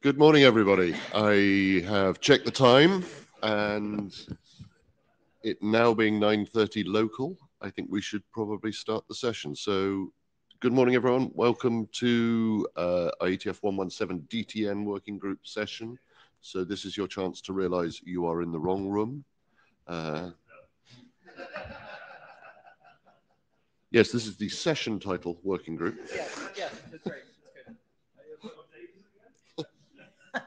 Good morning, everybody. I have checked the time, and it now being 9:30 local, I think we should probably start the session. So good morning, everyone. Welcome to uh, IETF 117 DTN working group session. So this is your chance to realize you are in the wrong room. Uh, yes, this is the session title working group. Yes, yes, that's right. I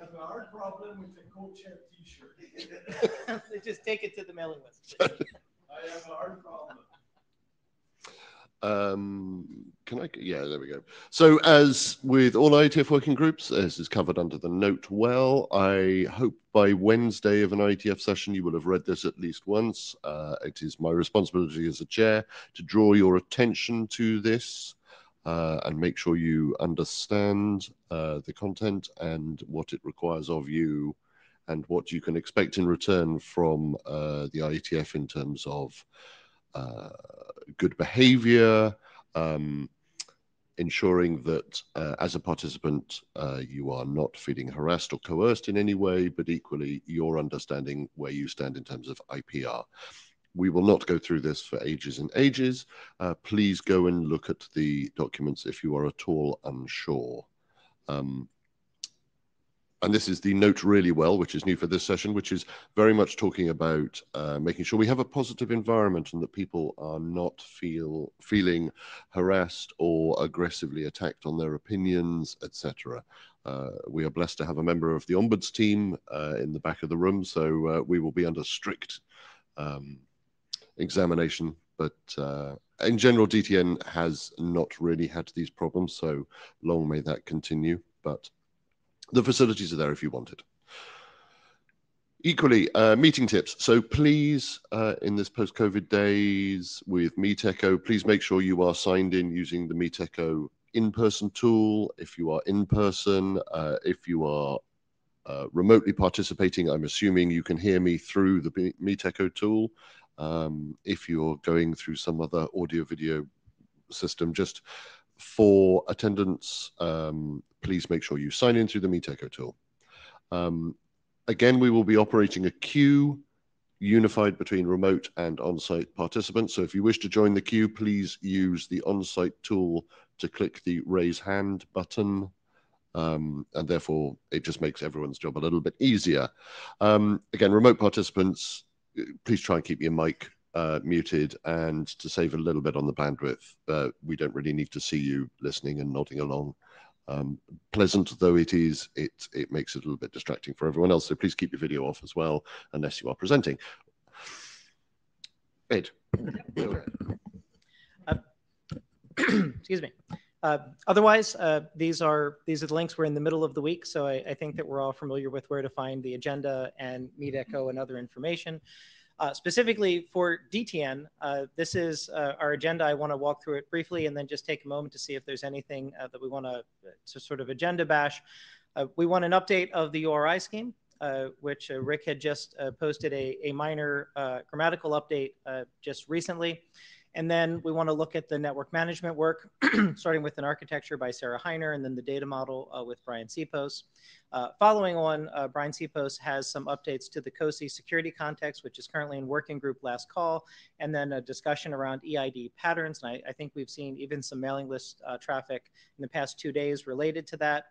have a hard problem with the co-chair T-shirt. That's great. Just take it to the mailing list. I have a hard problem. Um, can I? Yeah, there we go. So as with all IETF working groups, this is covered under the note well. I hope by Wednesday of an IETF session, you will have read this at least once. Uh, it is my responsibility as a chair to draw your attention to this, uh, and make sure you understand uh, the content and what it requires of you, and what you can expect in return from uh, the IETF in terms of uh, good behavior, um, ensuring that uh, as a participant you are not feeling harassed or coerced in any way, but equally, you're understanding where you stand in terms of IPR. We will not go through this for ages and ages. Please go and look at the documents if you are at all unsure. Um, And this is the note really well, which is new for this session, which is very much talking about uh, making sure we have a positive environment and that people are not feel feeling harassed or aggressively attacked on their opinions, etc. cetera. Uh, we are blessed to have a member of the Ombuds team uh, in the back of the room, so we will be under strict um, examination. But in general, DTN has not really had these problems, so long may that continue, but the facilities are there if you want it. Equally, uh, meeting tips. So please, uh, in this post-COVID days with Meetecho, please make sure you are signed in using the Meetecho in-person tool. If you are in person, uh, if you are remotely participating, I'm assuming you can hear me through the Meetecho tool. Um, if you're going through some other audio-video system, just for attendance, um, please make sure you sign in through the Meetecho tool. Um, again, we will be operating a queue unified between remote and on-site participants. So if you wish to join the queue, please use the on-site tool to click the Raise Hand button, um, and therefore, it just makes everyone's job a little bit easier. Again, remote participants, uh, please try and keep your mic Uh, muted, and to save a little bit on the bandwidth, uh, we don't really need to see you listening and nodding along. Um, pleasant though it is, it it makes it a little bit distracting for everyone else, so please keep your video off as well, unless you are presenting. Ed? Uh, excuse me. Otherwise, these are these are the links. We're in the middle of the week, so I think that we're all familiar with where to find the agenda and Meetecho and other information. Uh, specifically for DTN, uh, this is uh, our agenda. I wanna walk through it briefly and then just take a moment to see if there's anything that we wanna sort of agenda bash. We want an update of the URI scheme, which Rick had just posted a minor grammatical update just recently. And then we wanna look at the network management work, starting with an architecture by Sarah Heiner and then the data model uh, with Brian Sipos. Uh, following on, uh, Brian Sipos has some updates to the COSE security context, which is currently in working group last call, and then a discussion around eID patterns. And I think we've seen even some mailing list traffic in the past two days related to that.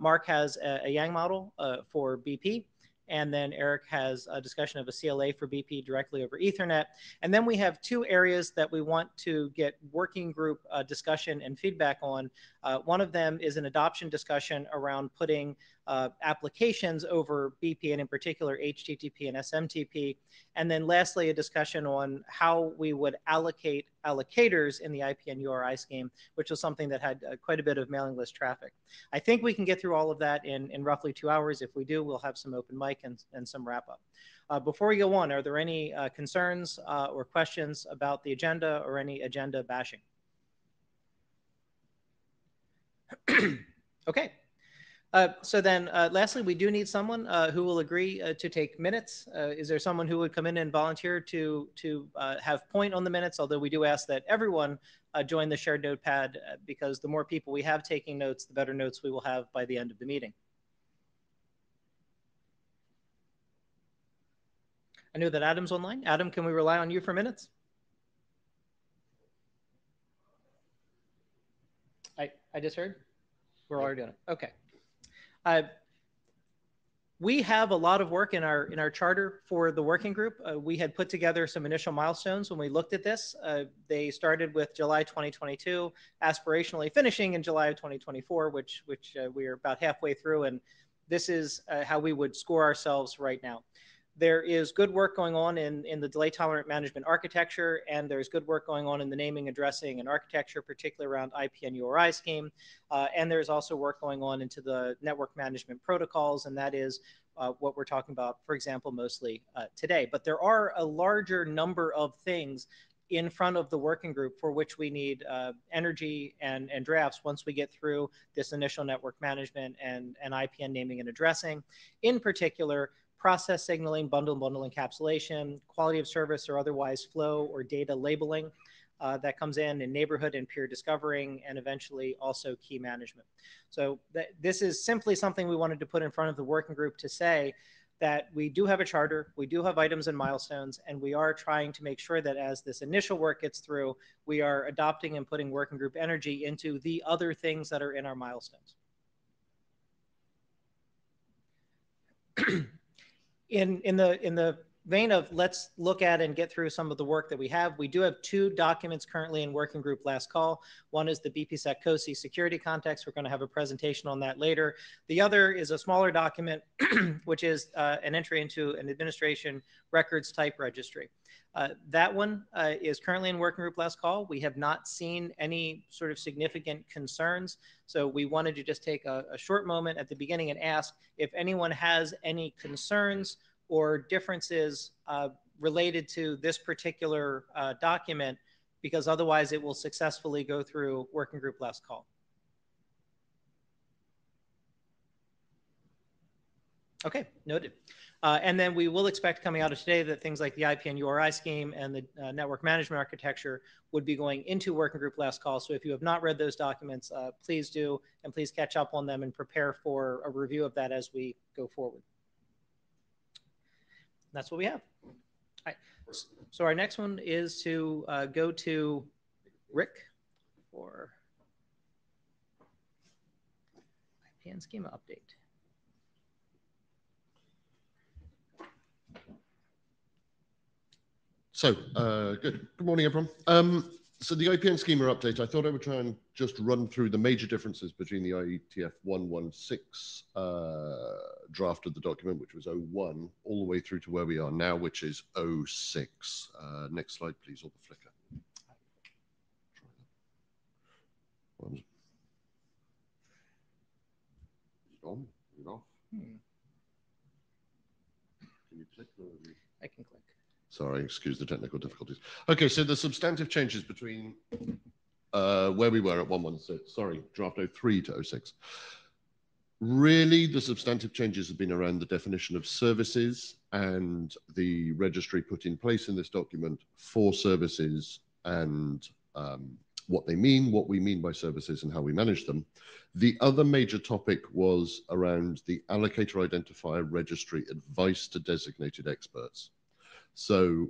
Mark has a Yang model for BP, and then Eric has a discussion of a CLA for BP directly over Ethernet. And then we have two areas that we want to get working group uh, discussion and feedback on. Uh, one of them is an adoption discussion around putting applications over BP, and in particular, HTTP and SMTP. And then lastly, a discussion on how we would allocate allocators in the IPN URI scheme, which was something that had quite a bit of mailing list traffic. I think we can get through all of that in roughly two hours. If we do, we'll have some open mic and, and some wrap up. Uh, before we go on, are there any uh, concerns uh, or questions about the agenda or any agenda bashing? okay. Uh, so then, uh, lastly, we do need someone uh, who will agree uh, to take minutes. Uh, is there someone who would come in and volunteer to to uh, have point on the minutes? Although we do ask that everyone join the shared notepad because the more people we have taking notes, the better notes we will have by the end of the meeting. I know that Adam's online. Adam, can we rely on you for minutes? I I just heard. We're already doing it. Okay. Uh, we have a lot of work in our in our charter for the working group. Uh, we had put together some initial milestones when we looked at this. Uh, they started with July 2022, aspirationally finishing in July of 2024, which which uh, we are about halfway through, and this is uh, how we would score ourselves right now there is good work going on in, in the delay tolerant management architecture, and there's good work going on in the naming, addressing, and architecture, particularly around IPN URI scheme. Uh, and there's also work going on into the network management protocols, and that is uh, what we're talking about, for example, mostly uh, today. But there are a larger number of things in front of the working group for which we need uh, energy and, and drafts once we get through this initial network management and, and IPN naming and addressing. In particular, process signaling, bundle and bundle encapsulation, quality of service or otherwise flow or data labeling uh, that comes in, in neighborhood and peer discovering, and eventually also key management. So th this is simply something we wanted to put in front of the working group to say that we do have a charter, we do have items and milestones, and we are trying to make sure that as this initial work gets through, we are adopting and putting working group energy into the other things that are in our milestones. in in the in the vein of let's look at and get through some of the work that we have. We do have two documents currently in working group last call. One is the BPSec COSE security context. We're going to have a presentation on that later. The other is a smaller document, which is uh, an entry into an administration records type registry. Uh, that one uh, is currently in working group last call. We have not seen any sort of significant concerns. So we wanted to just take a, a short moment at the beginning and ask if anyone has any concerns or differences uh, related to this particular uh, document, because otherwise it will successfully go through working group last call. Okay, noted. Uh, and then we will expect coming out of today that things like the IPN URI scheme and the uh, network management architecture would be going into working group last call. So if you have not read those documents, uh, please do, and please catch up on them and prepare for a review of that as we go forward. That's what we have. All right. So our next one is to uh, go to Rick for IPN schema update. So, uh, good. Good morning, everyone. Um, so the IPN schema update, I thought I would try and just run through the major differences between the IETF 116 uh, draft of the document, which was 01, all the way through to where we are now, which is 06. Uh, next slide, please, or the flicker. On, off. Hmm. Can you click? I can click. Sorry, excuse the technical difficulties. Okay, so the substantive changes between uh, where we were at 116, sorry, draft 03 to 06. Really, the substantive changes have been around the definition of services and the registry put in place in this document for services and um, what they mean, what we mean by services, and how we manage them. The other major topic was around the allocator identifier registry advice to designated experts. So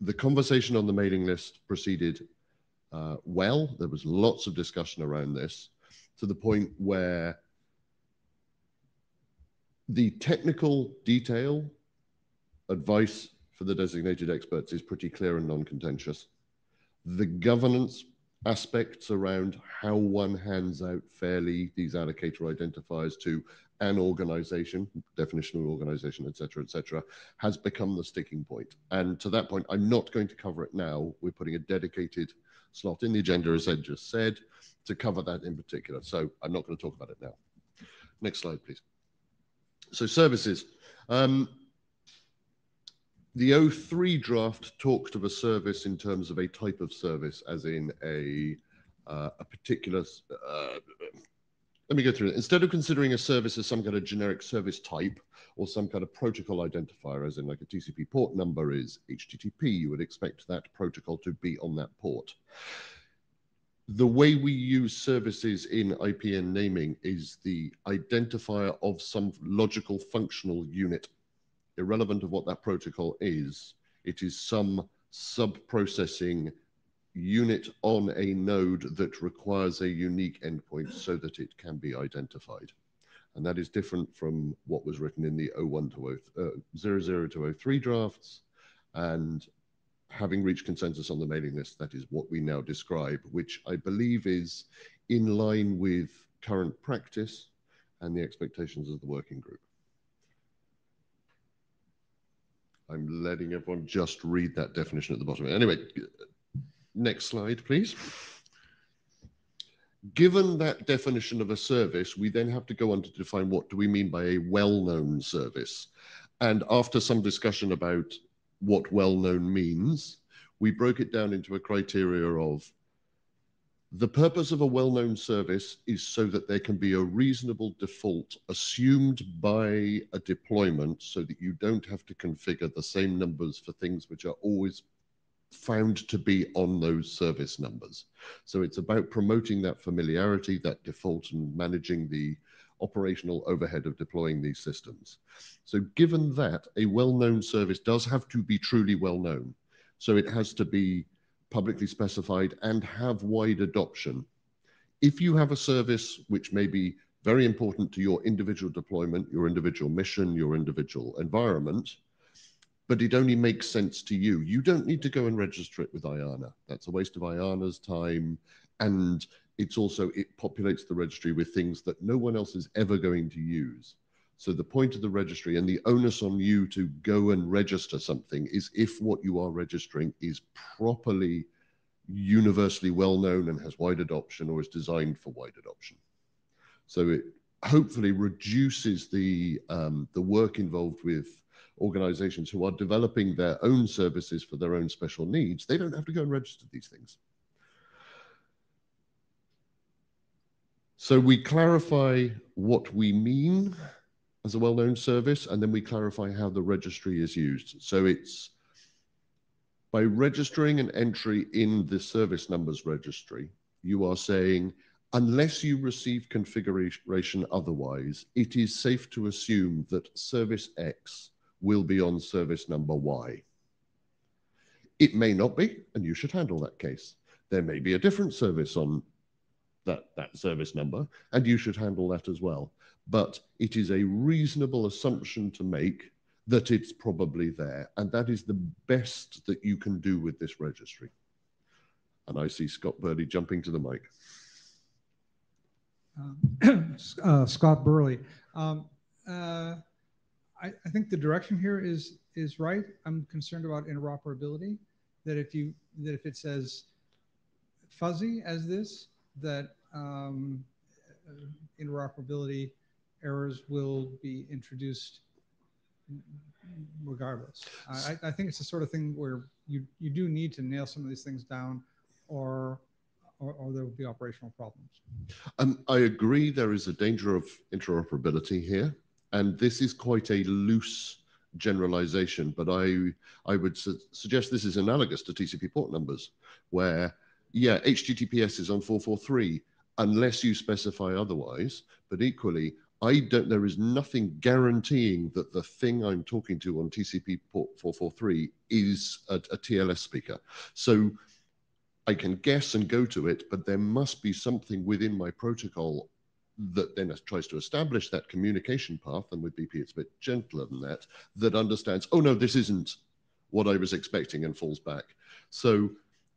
the conversation on the mailing list proceeded uh, well. There was lots of discussion around this to the point where the technical detail advice for the designated experts is pretty clear and non-contentious. The governance aspects around how one hands out fairly these allocator identifiers to an organization, definition of organization, et cetera, et cetera, has become the sticking point. And to that point, I'm not going to cover it now. We're putting a dedicated slot in the agenda, as Ed just said, to cover that in particular. So I'm not going to talk about it now. Next slide, please. So services. Um, the O3 draft talked of a service in terms of a type of service, as in a, uh, a particular. Uh, let me go through it. Instead of considering a service as some kind of generic service type or some kind of protocol identifier, as in like a TCP port number is HTTP, you would expect that protocol to be on that port. The way we use services in IPN naming is the identifier of some logical functional unit irrelevant of what that protocol is, it is some sub-processing unit on a node that requires a unique endpoint so that it can be identified. And that is different from what was written in the 01 to 0, uh, 00 to 03 drafts. And having reached consensus on the mailing list, that is what we now describe, which I believe is in line with current practice and the expectations of the working group. I'm letting everyone just read that definition at the bottom. Anyway, next slide, please. Given that definition of a service, we then have to go on to define what do we mean by a well-known service. And after some discussion about what well-known means, we broke it down into a criteria of the purpose of a well-known service is so that there can be a reasonable default assumed by a deployment so that you don't have to configure the same numbers for things which are always found to be on those service numbers. So it's about promoting that familiarity, that default, and managing the operational overhead of deploying these systems. So given that, a well-known service does have to be truly well-known. So it has to be publicly specified and have wide adoption. If you have a service which may be very important to your individual deployment, your individual mission, your individual environment, but it only makes sense to you. You don't need to go and register it with IANA. That's a waste of IANA's time. And it's also, it populates the registry with things that no one else is ever going to use. So the point of the registry and the onus on you to go and register something is if what you are registering is properly universally well known and has wide adoption or is designed for wide adoption. So it hopefully reduces the um, the work involved with organizations who are developing their own services for their own special needs. They don't have to go and register these things. So we clarify what we mean as a well-known service, and then we clarify how the registry is used. So it's by registering an entry in the service numbers registry, you are saying, unless you receive configuration otherwise, it is safe to assume that service X will be on service number Y. It may not be, and you should handle that case. There may be a different service on that, that service number, and you should handle that as well but it is a reasonable assumption to make that it's probably there. And that is the best that you can do with this registry. And I see Scott Burleigh jumping to the mic. Um, uh, Scott Burleigh. Um, uh, I, I, think the direction here is is right. I'm concerned about interoperability. That if you that if it says fuzzy as this, that um, interoperability errors will be introduced regardless. I, I think it's the sort of thing where you, you do need to nail some of these things down or or, or, there will be operational problems. Um, I agree there is a danger of interoperability here, and this is quite a loose generalization, but I, I would su suggest this is analogous to TCP port numbers, where, yeah, HTTPS is on 443, unless you specify otherwise, but equally, I don't, there is nothing guaranteeing that the thing I'm talking to on TCP port 443 is a, a TLS speaker. So I can guess and go to it, but there must be something within my protocol that then tries to establish that communication path, and with BP it's a bit gentler than that, that understands, oh no, this isn't what I was expecting and falls back. So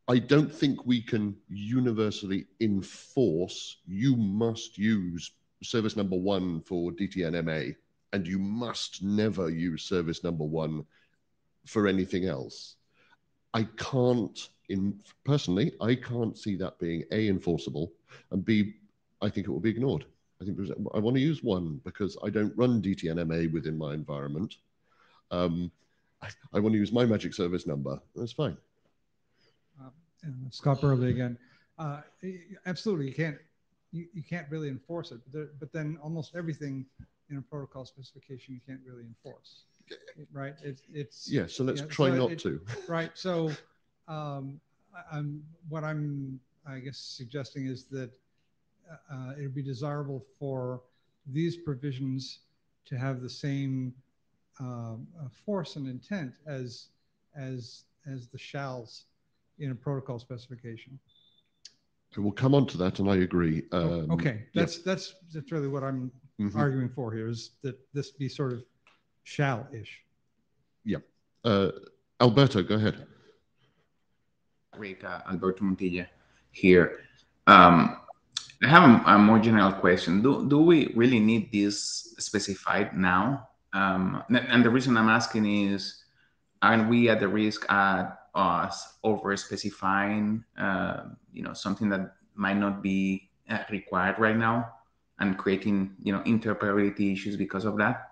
I don't think we can universally enforce you must use service number one for DTN-MA, and you must never use service number one for anything else. I can't, in personally, I can't see that being A, enforceable, and B, I think it will be ignored. I think I want to use one because I don't run DTNMA within my environment. Um, I, I want to use my magic service number. That's fine. And Scott Burleigh again. Uh, absolutely, you can't you, you can't really enforce it. But, there, but then almost everything in a protocol specification you can't really enforce, right? It's it's Yeah, so let's Yeah, try so not it- to. right. So, um, I- I'm what I'm I guess suggesting is that uh, it would be desirable for these provisions to have the same um, uh, force and intent as as as the shalls in a protocol specification. We'll come on to that, and I agree. Um, okay, yeah. that's that's that's really what I'm Mhm. arguing for here is that this be sort of shall-ish. Uh, Alberto, go ahead. Rick, uh, Alberto Montilla here. Um, I have a, a more general question. Do, do we really need this specified now? Um, and, and the reason I'm asking is, aren't we at the risk at us over specifying, uh, you know, something that might not be uh, required right now and creating, you know, interoperability issues because of that?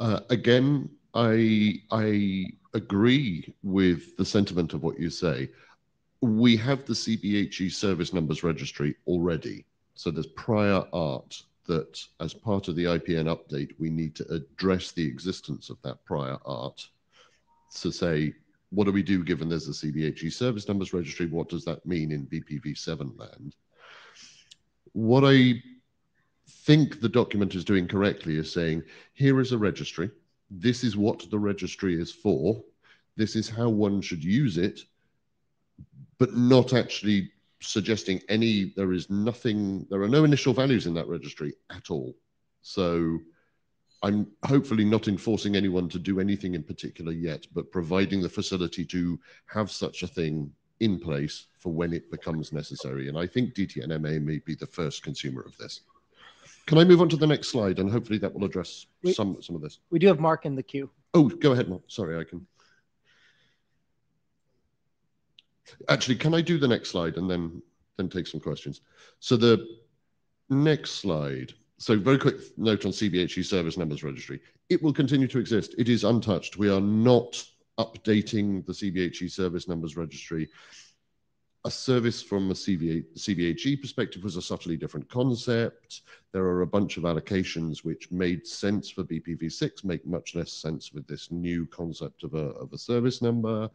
Uh, again, I I agree with the sentiment of what you say. We have the CBHE service numbers registry already, so there's prior art that, as part of the IPN update, we need to address the existence of that prior art. To say, what do we do given there's a CBHE E service numbers registry? What does that mean in BPv7 land? What I think the document is doing correctly is saying, here is a registry. This is what the registry is for. This is how one should use it, but not actually suggesting any, there is nothing, there are no initial values in that registry at all. So I'm hopefully not enforcing anyone to do anything in particular yet, but providing the facility to have such a thing in place for when it becomes necessary. And I think DTNMA may be the first consumer of this. Can I move on to the next slide? And hopefully that will address We- some, some of this. We do have Mark in the queue. Oh, go ahead, Mark. Sorry, I can. Actually, can I do the next slide and then then take some questions? So the next slide. So very quick note on CBHE service numbers registry. It will continue to exist. It is untouched. We are not updating the CBHE service numbers registry. A service from a CBHE perspective was a subtly different concept. There are a bunch of allocations which made sense for BPv6, make much less sense with this new concept of a, of a service number.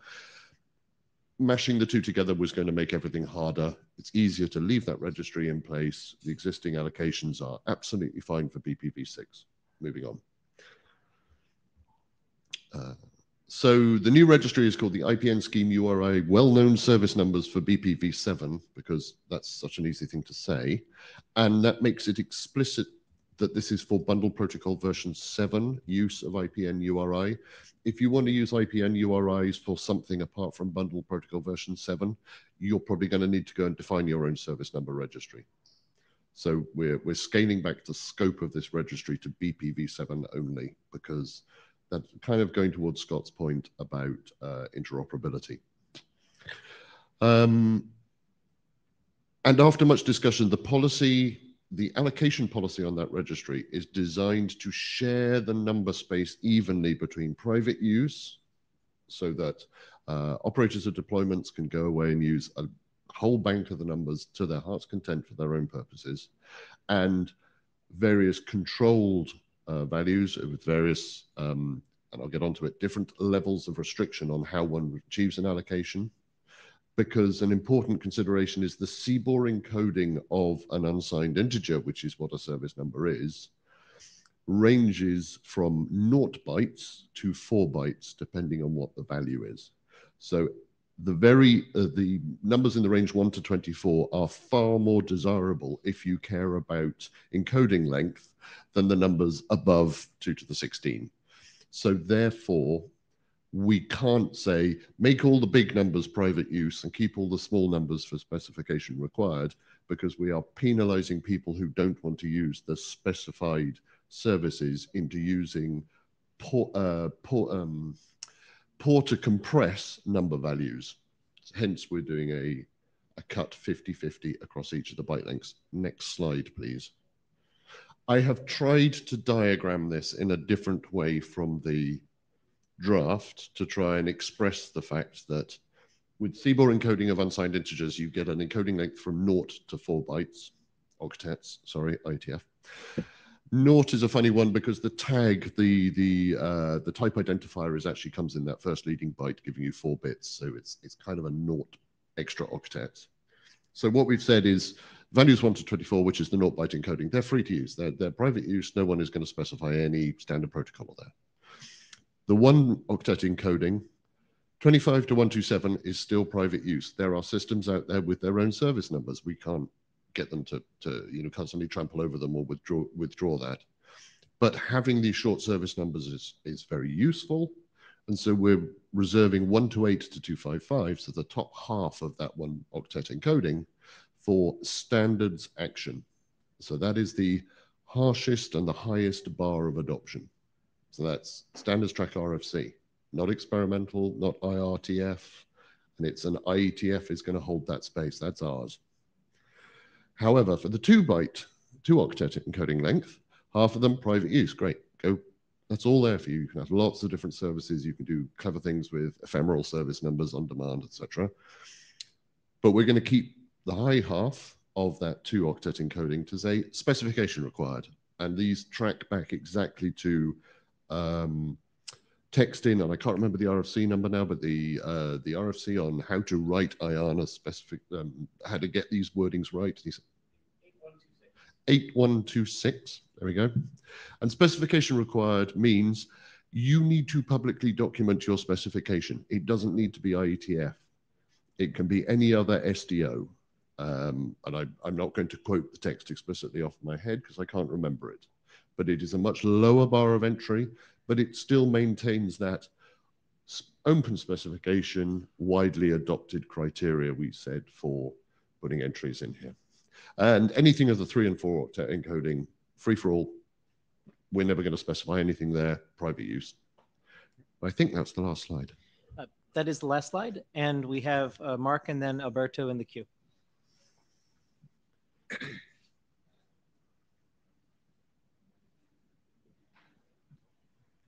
Mashing the two together was going to make everything harder. It's easier to leave that registry in place. The existing allocations are absolutely fine for BPv6. Moving on. Uh, so the new registry is called the IPN Scheme URI Well-Known Service Numbers for BPv7 because that's such an easy thing to say. And that makes it explicit that this is for bundle protocol version 7 use of IPN URI. If you want to use IPN URIs for something apart from bundle protocol version 7, you're probably going to need to go and define your own service number registry. So we're, we're scaling back the scope of this registry to BPv7 only because that's kind of going towards Scott's point about uh, interoperability. Um, and after much discussion, the policy, the allocation policy on that registry is designed to share the number space evenly between private use so that uh, operators of deployments can go away and use a whole bank of the numbers to their heart's content for their own purposes and various controlled uh, values with various, um, and I'll get onto it, different levels of restriction on how one achieves an allocation. Because an important consideration is the CBOR encoding of an unsigned integer, which is what a service number is, ranges from naught bytes to four bytes, depending on what the value is. So the very uh, the numbers in the range 1 to 24 are far more desirable if you care about encoding length than the numbers above 2 to the 16 so therefore we can't say make all the big numbers private use and keep all the small numbers for specification required because we are penalizing people who don't want to use the specified services into using poor, uh, poor, um, poor to compress number values. Hence, we're doing a a cut 50-50 across each of the byte lengths. Next slide, please. I have tried to diagram this in a different way from the draft to try and express the fact that with CBOR encoding of unsigned integers, you get an encoding length from naught to four bytes, octets, sorry, IETF. Naught is a funny one because the tag, the the uh, the type identifier is actually comes in that first leading byte, giving you four bits. So it's it's kind of a naught extra octet. So what we've said is values 1 to 24, which is the naught byte encoding, they're free to use. They're, they're private use. No one is going to specify any standard protocol there. The one octet encoding, 25 to 127 is still private use. There are systems out there with their own service numbers. We can't get them to, to you know, constantly trample over them or withdraw, withdraw that. But having these short service numbers is, is very useful. And so we're reserving 1 to 8 to 255, so the top half of that one octet encoding for standards action. So that is the harshest and the highest bar of adoption. So that's standards track RFC, not experimental, not IRTF, and it's an IETF is going to hold that space. That's ours. However, for the two byte, two octet encoding length, half of them private use. Great, go that's all there for you. You can have lots of different services. You can do clever things with ephemeral service numbers on demand, etc. But we're going to keep the high half of that two octet encoding to say specification required. And these track back exactly to um, text in, and I can't remember the RFC number now, but the uh, the RFC on how to write IANA specific, um, how to get these wordings right. These 8126. There we go. And specification required means you need to publicly document your specification. It doesn't need to be IETF. It can be any other SDO. Um, and I, I'm not going to quote the text explicitly off my head because I can't remember it. But it is a much lower bar of entry, but it still maintains that open specification, widely adopted criteria we said for putting entries in here. And anything of the three and four octet encoding, free for all. We're never going to specify anything there, private use. I think that's the last slide. Uh, that is the last slide. And we have uh, Mark and then Alberto in the queue.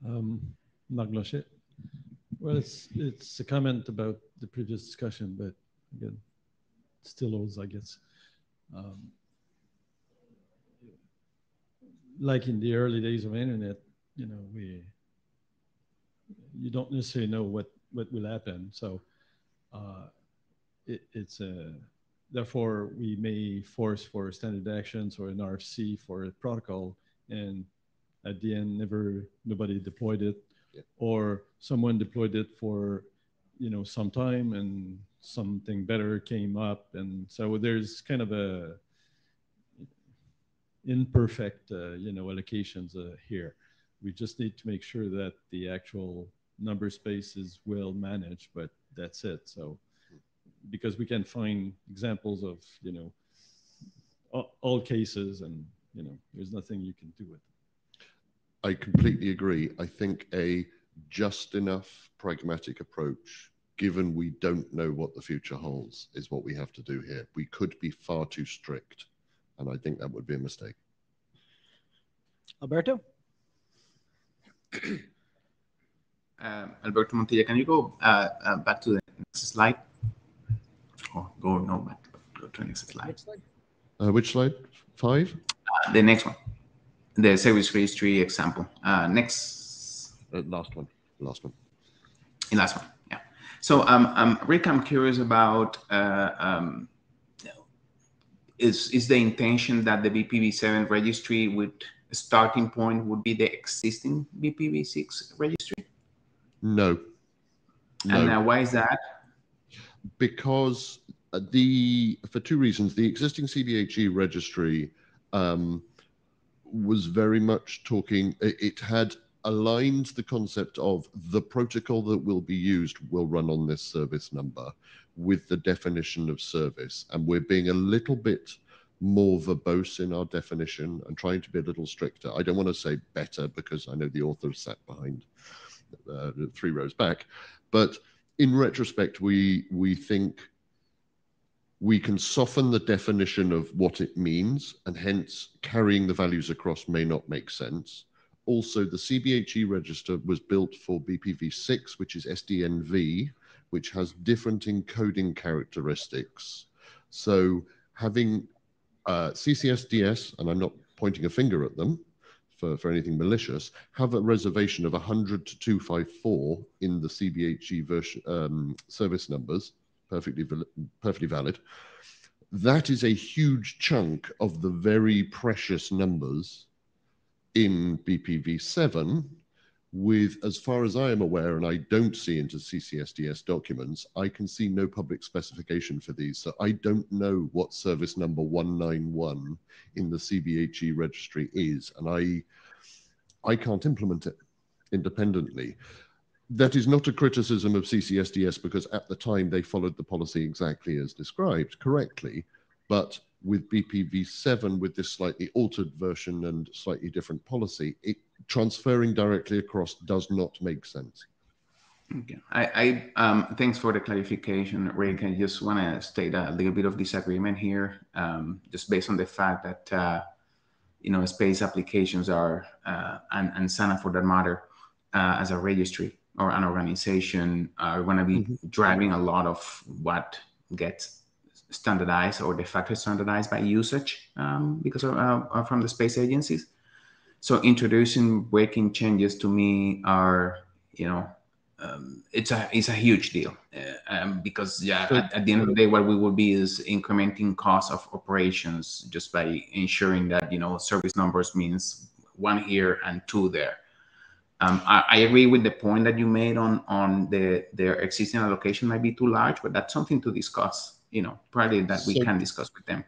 Um. Well, it's it's a comment about the previous discussion, but again, still owes, I guess. Um, like in the early days of internet, you know, we you don't necessarily know what what will happen. So uh, it, it's a therefore we may force for standard actions or an RFC for a protocol, and at the end, never nobody deployed it, yeah. or someone deployed it for you know some time and something better came up. And so there's kind of a imperfect uh, you know allocations uh, here. We just need to make sure that the actual number space is well managed but that's it. So because we can find examples of you know all, all cases and you know there's nothing you can do with it i completely agree i think a just enough pragmatic approach given we don't know what the future holds, is what we have to do here. We could be far too strict, and I think that would be a mistake. Alberto? Um, Alberto Montilla, can you go uh, uh, back to the next slide? Oh, go no back, go to the next slide. Which slide? Uh, which slide? Five? Uh, the next one, the service registry example. Uh, next. Uh, last one. Last one. The last one. Yeah. So, um, um, Rick, I'm curious about uh, um, is is the intention that the BPv7 registry would starting point would be the existing BPv6 registry? No. no. And uh, why is that? Because the for two reasons, the existing CBHE registry um, was very much talking. It, had aligned the concept of the protocol that will be used will run on this service number with the definition of service. And we're being a little bit more verbose in our definition and trying to be a little stricter. I don't want to say better because I know the author sat behind uh, three rows back, but in retrospect, we we think we can soften the definition of what it means, and hence carrying the values across may not make sense. Also, the CBHE register was built for BPv6, which is SDNV, which has different encoding characteristics. So having uh, CCSDS, and I'm not pointing a finger at them for, for anything malicious, have a reservation of 100 to 254 in the CBHE version um, service numbers, perfectly, perfectly valid. That is a huge chunk of the very precious numbers in BPv7 with, as far as I am aware, and I don't see into CCSDS documents, I can see no public specification for these. So I don't know what service number 191 in the CBHE registry is, and I, I can't implement it independently. That is not a criticism of CCSDS because at the time they followed the policy exactly as described correctly, but with BPv7 with this slightly altered version and slightly different policy, it transferring directly across does not make sense. Okay. I, I um, thanks for the clarification, Rick. I just want to state a little bit of disagreement here, um, just based on the fact that uh, you know space applications are uh, and, and SANA for that matter uh, as a registry or an organization are going to be mm-hmm. driving a lot of what gets standardized or de facto standardized by usage um, because of, uh, from the space agencies. So introducing breaking changes to me are, you know, um, it's a it's a huge deal uh, um, because yeah, at, at, the end of the day, what we will be is incrementing cost of operations just by ensuring that you know service numbers means one here and two there. Um, I, I, agree with the point that you made on on the their existing allocation might be too large, but that's something to discuss. You know, probably that we so, can discuss with them.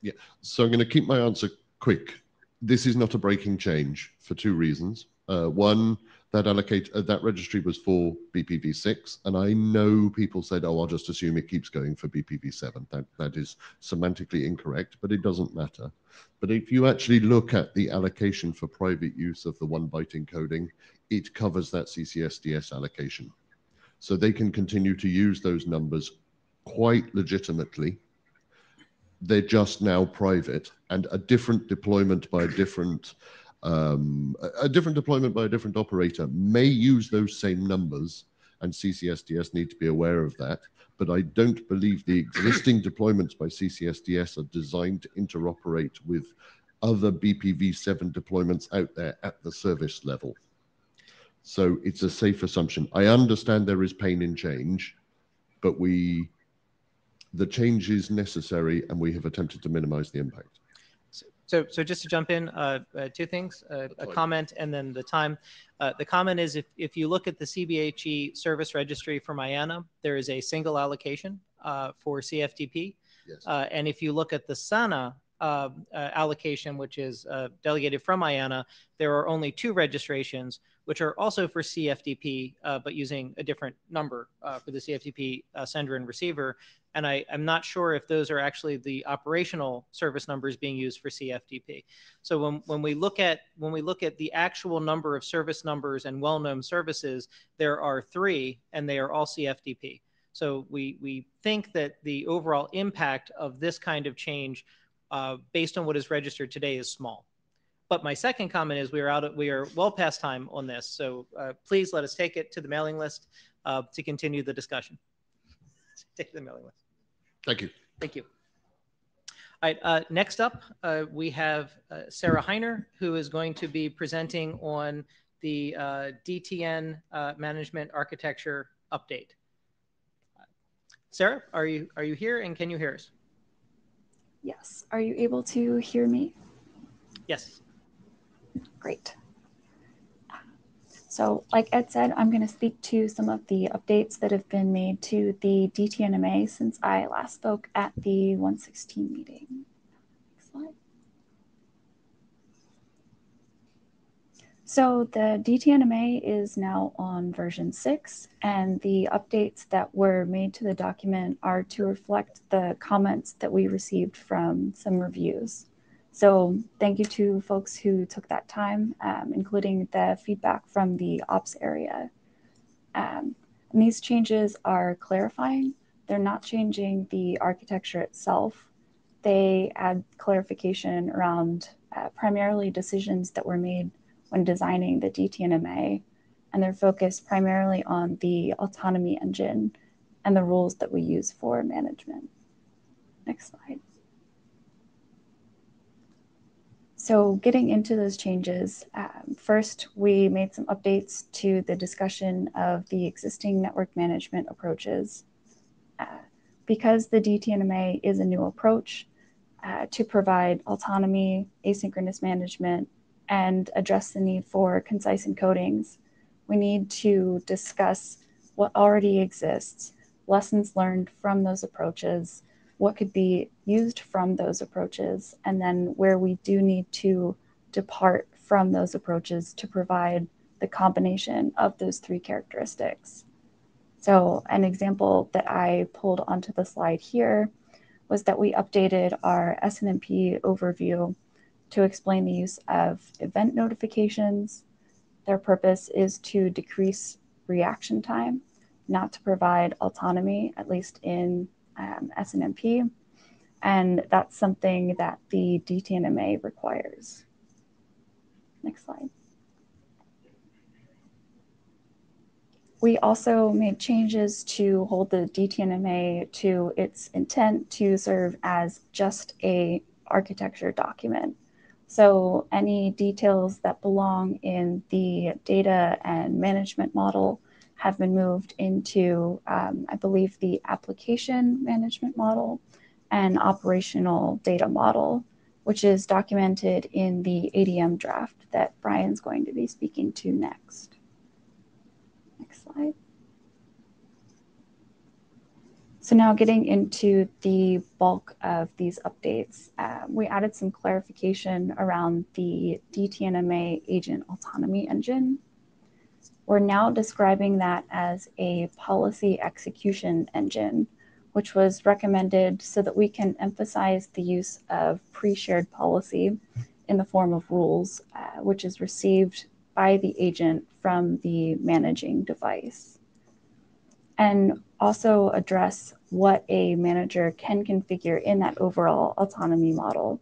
Yeah. So I'm going to keep my answer quick this is not a breaking change for two reasons. Uh, one, that allocate uh, that registry was for BPv6, and I know people said, "Oh, I'll just assume it keeps going for BPv7." That that is semantically incorrect, but it doesn't matter. But if you actually look at the allocation for private use of the one byte encoding, it covers that CCSDS allocation, so they can continue to use those numbers quite legitimately they're just now private, and a different deployment by a different um, a different deployment by a different operator may use those same numbers, and CCSDS need to be aware of that. But I don't believe the existing deployments by CCSDS are designed to interoperate with other BPv7 deployments out there at the service level. So it's a safe assumption. I understand there is pain in change, but we the change is necessary and we have attempted to minimize the impact. So, so just to jump in, uh, uh, two things, uh, a comment and then the time. Uh, the comment is if, if you look at the CBHE service registry for IANA, there is a single allocation uh, for CFDP. Yes. Uh, and if you look at the SANA allocation, which is delegated from IANA, there are only two registrations, which are also for CFDP, uh, but using a different number uh, for the CFDP uh, sender and receiver and I, am not sure if those are actually the operational service numbers being used for CFDP. So when, when we look at when we look at the actual number of service numbers and well-known services, there are three, and they are all CFDP. So we we think that the overall impact of this kind of change, uh, based on what is registered today, is small. But my second comment is we are out. Of, we are well past time on this, so uh, please let us take it to the mailing list uh, to continue the discussion. Take the mailing list. Thank you. Thank you. All right, uh, next up, uh, we have uh, Sarah Heiner, who is going to be presenting on the uh, DTN uh, management architecture update. Sarah, are you, are you here and can you hear us? Yes. Are you able to hear me? Yes. Great. So like Ed said, I'm going to speak to some of the updates that have been made to the DTNMA since I last spoke at the 116 meeting. Slide. So the DTNMA is now on version 6, and the updates that were made to the document are to reflect the comments that we received from some reviews. So thank you to folks who took that time, um, including the feedback from the ops area. Um, and these changes are clarifying they're not changing the architecture itself. They add clarification around uh, primarily decisions that were made when designing the DTNMA, and they're focused primarily on the autonomy engine and the rules that we use for management. Next slide. So getting into those changes, um, first we made some updates to the discussion of the existing network management approaches. Uh, because the DTNMA is a new approach uh, to provide autonomy, asynchronous management, and address the need for concise encodings, we need to discuss what already exists, lessons learned from those approaches, what could be used from those approaches, and then where we do need to depart from those approaches to provide the combination of those three characteristics. So an example that I pulled onto the slide here was that we updated our SNMP overview to explain the use of event notifications. Their purpose is to decrease reaction time, not to provide autonomy, at least in um, SNMP, and that's something that the DTNMA requires. Next slide. We also made changes to hold the DTNMA to its intent to serve as just a architecture document. So any details that belong in the data and management model have been moved into, um, I believe, the application management model and operational data model, which is documented in the ADM draft that Brian's going to be speaking to next. Next slide. So now getting into the bulk of these updates, uh, we added some clarification around the DTNMA agent autonomy engine we're now describing that as a policy execution engine, which was recommended so that we can emphasize the use of pre shared policy in the form of rules, uh, which is received by the agent from the managing device. And also address what a manager can configure in that overall autonomy model.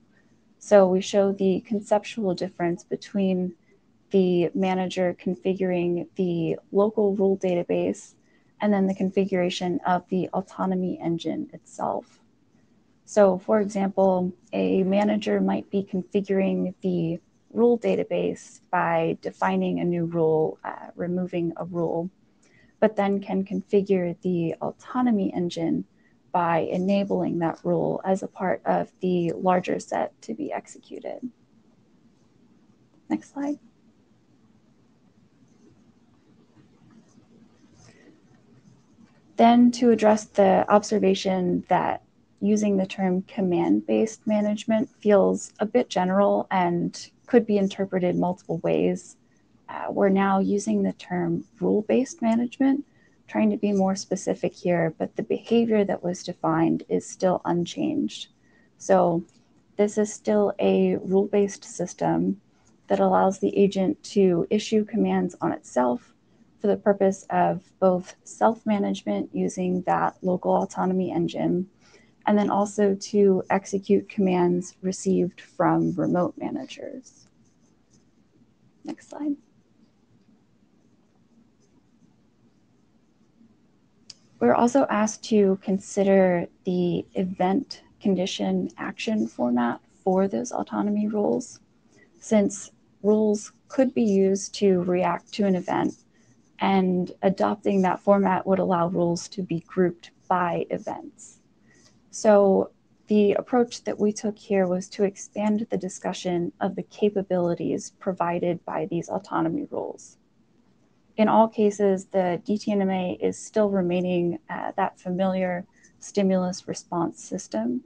So we show the conceptual difference between the manager configuring the local rule database, and then the configuration of the autonomy engine itself. So for example, a manager might be configuring the rule database by defining a new rule, uh, removing a rule, but then can configure the autonomy engine by enabling that rule as a part of the larger set to be executed. Next slide. Then to address the observation that using the term command-based management feels a bit general and could be interpreted multiple ways. Uh, we're now using the term rule-based management, trying to be more specific here, but the behavior that was defined is still unchanged. So this is still a rule-based system that allows the agent to issue commands on itself for the purpose of both self-management using that local autonomy engine, and then also to execute commands received from remote managers. Next slide. We're also asked to consider the event condition action format for those autonomy rules, since rules could be used to react to an event and adopting that format would allow rules to be grouped by events. So the approach that we took here was to expand the discussion of the capabilities provided by these autonomy rules. In all cases, the DTNMA is still remaining uh, that familiar stimulus response system,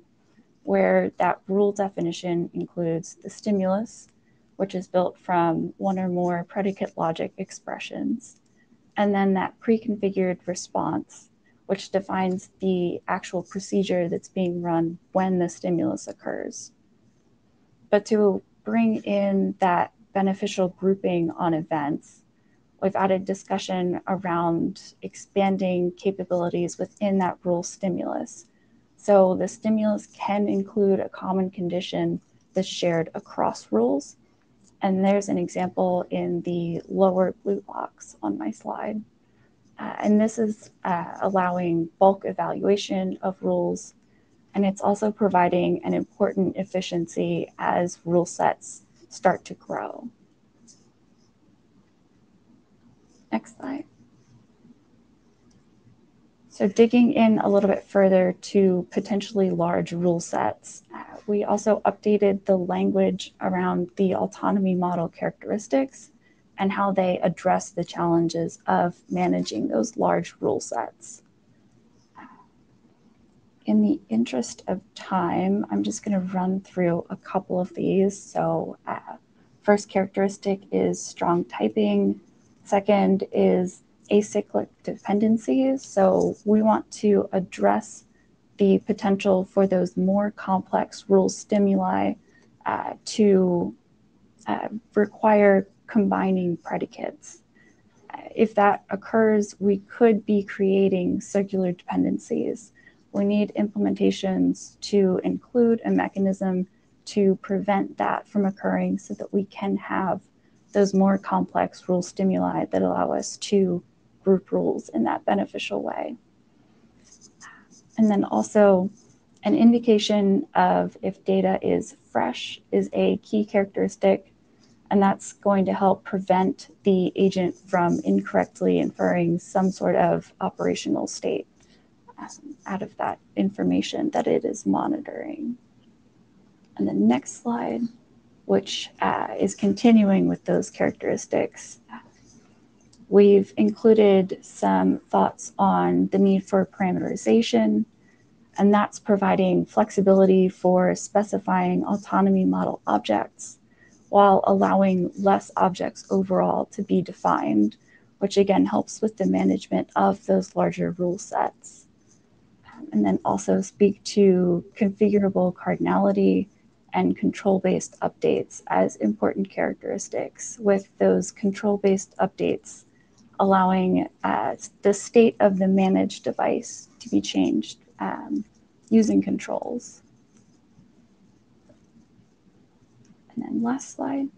where that rule definition includes the stimulus, which is built from one or more predicate logic expressions, and then that pre-configured response, which defines the actual procedure that's being run when the stimulus occurs. But to bring in that beneficial grouping on events we've added discussion around expanding capabilities within that rule stimulus. So the stimulus can include a common condition that's shared across rules. And there's an example in the lower blue box on my slide. Uh, and this is uh, allowing bulk evaluation of rules. And it's also providing an important efficiency as rule sets start to grow. Next slide. So digging in a little bit further to potentially large rule sets, uh, we also updated the language around the autonomy model characteristics and how they address the challenges of managing those large rule sets. In the interest of time, I'm just going to run through a couple of these. So, uh, first characteristic is strong typing. Second is acyclic dependencies. So, we want to address the potential for those more complex rule stimuli uh, to uh, require combining predicates. If that occurs, we could be creating circular dependencies. We need implementations to include a mechanism to prevent that from occurring so that we can have those more complex rule stimuli that allow us to group rules in that beneficial way. And then also an indication of if data is fresh is a key characteristic and that's going to help prevent the agent from incorrectly inferring some sort of operational state um, out of that information that it is monitoring. And the next slide, which uh, is continuing with those characteristics, we've included some thoughts on the need for parameterization, and that's providing flexibility for specifying autonomy model objects while allowing less objects overall to be defined, which again helps with the management of those larger rule sets. Um, and then also speak to configurable cardinality and control based updates as important characteristics, with those control based updates allowing uh, the state of the managed device to be changed um, using controls. And then last slide.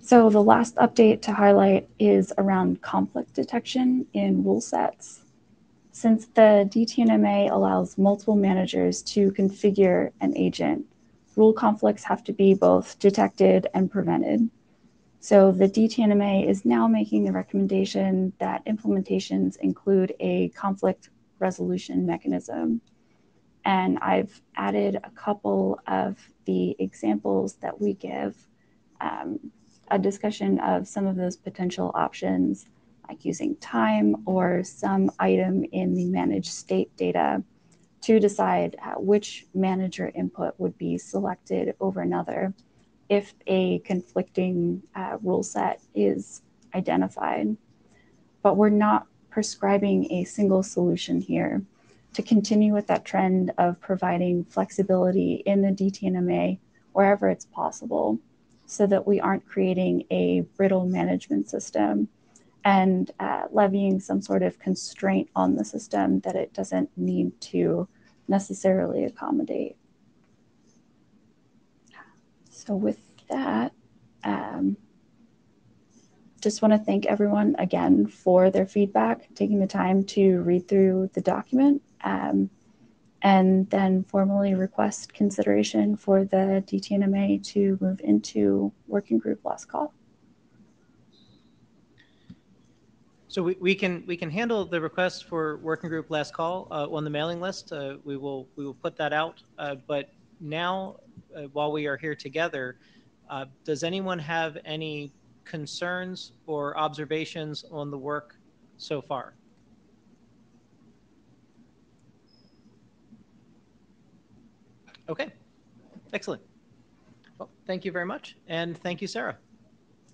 So the last update to highlight is around conflict detection in rule sets. Since the DTNMA allows multiple managers to configure an agent, rule conflicts have to be both detected and prevented. So the DTNMA is now making the recommendation that implementations include a conflict resolution mechanism. And I've added a couple of the examples that we give, um, a discussion of some of those potential options, like using time or some item in the managed state data to decide uh, which manager input would be selected over another if a conflicting uh, rule set is identified. But we're not prescribing a single solution here to continue with that trend of providing flexibility in the DTNMA wherever it's possible so that we aren't creating a brittle management system and uh, levying some sort of constraint on the system that it doesn't need to necessarily accommodate. So with that, um, just want to thank everyone again for their feedback, taking the time to read through the document um, and then formally request consideration for the DTNMA to move into working group last call. So we, we can we can handle the request for working group last call uh, on the mailing list. Uh, we will we will put that out. Uh, but now, uh, while we are here together, uh, does anyone have any concerns or observations on the work so far? Okay, excellent. Well, thank you very much. And thank you, Sarah.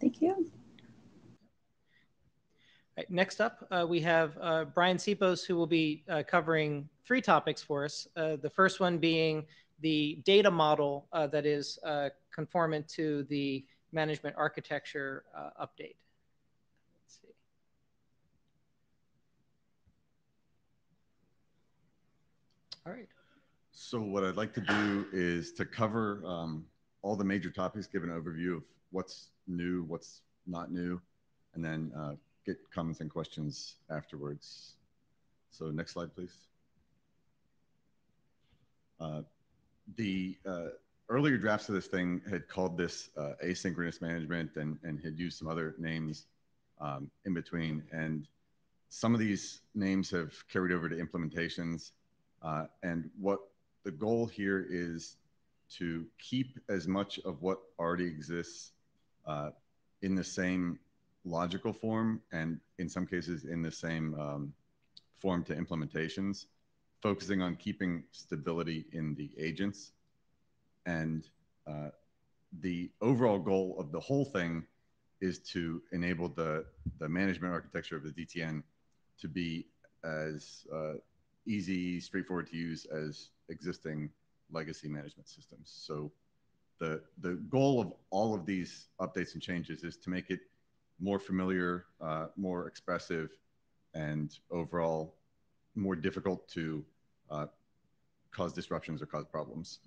Thank you. Next up, uh, we have uh, Brian Sipos, who will be uh, covering three topics for us. Uh, the first one being the data model uh, that is conformant to the management architecture update. Let's see. All right. So what I'd like to do is to cover um, all the major topics, give an overview of what's new, what's not new, and then uh, get comments and questions afterwards. So next slide, please. Uh, the uh, earlier drafts of this thing had called this uh, asynchronous management and, and had used some other names um, in between. And some of these names have carried over to implementations. Uh, and what the goal here is to keep as much of what already exists uh, in the same logical form and in some cases in the same um, form to implementations, focusing on keeping stability in the agents. And uh, the overall goal of the whole thing is to enable the, the management architecture of the DTN to be as uh, easy, straightforward to use as existing legacy management systems. So the, the goal of all of these updates and changes is to make it more familiar, uh, more expressive, and overall more difficult to uh, cause disruptions or cause problems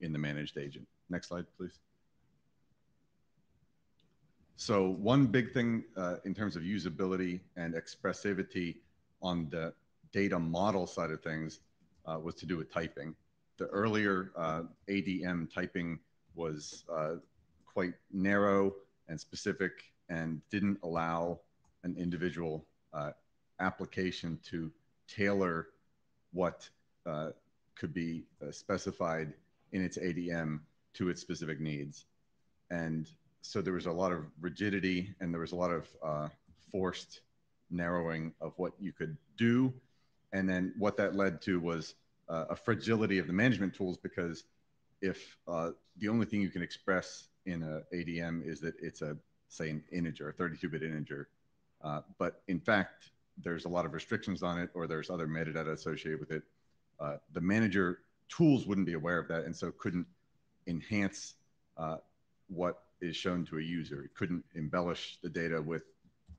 in the managed agent. Next slide, please. So one big thing uh, in terms of usability and expressivity on the data model side of things uh, was to do with typing. The earlier uh, ADM typing was uh, quite narrow and specific and didn't allow an individual uh, application to tailor what uh, could be uh, specified in its ADM to its specific needs. And so there was a lot of rigidity and there was a lot of uh, forced narrowing of what you could do. And then what that led to was uh, a fragility of the management tools because if uh, the only thing you can express in a ADM is that it's a say an integer, a 32-bit integer, uh, but in fact there's a lot of restrictions on it or there's other metadata associated with it. Uh, the manager tools wouldn't be aware of that and so couldn't enhance uh, what is shown to a user. It couldn't embellish the data with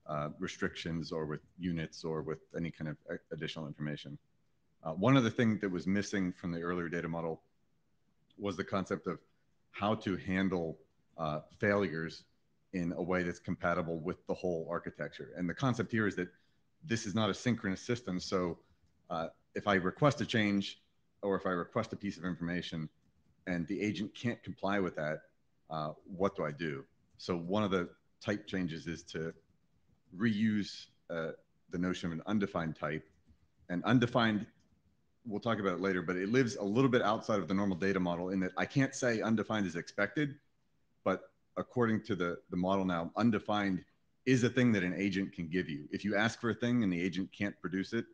uh, restrictions or with units or with any kind of additional information. Uh, one other thing that was missing from the earlier data model was the concept of how to handle uh, failures in a way that's compatible with the whole architecture. And the concept here is that this is not a synchronous system. So uh, if I request a change or if I request a piece of information and the agent can't comply with that, uh, what do I do? So one of the type changes is to reuse uh, the notion of an undefined type. And undefined, we'll talk about it later, but it lives a little bit outside of the normal data model in that I can't say undefined is expected, according to the, the model now, undefined is a thing that an agent can give you. If you ask for a thing and the agent can't produce it,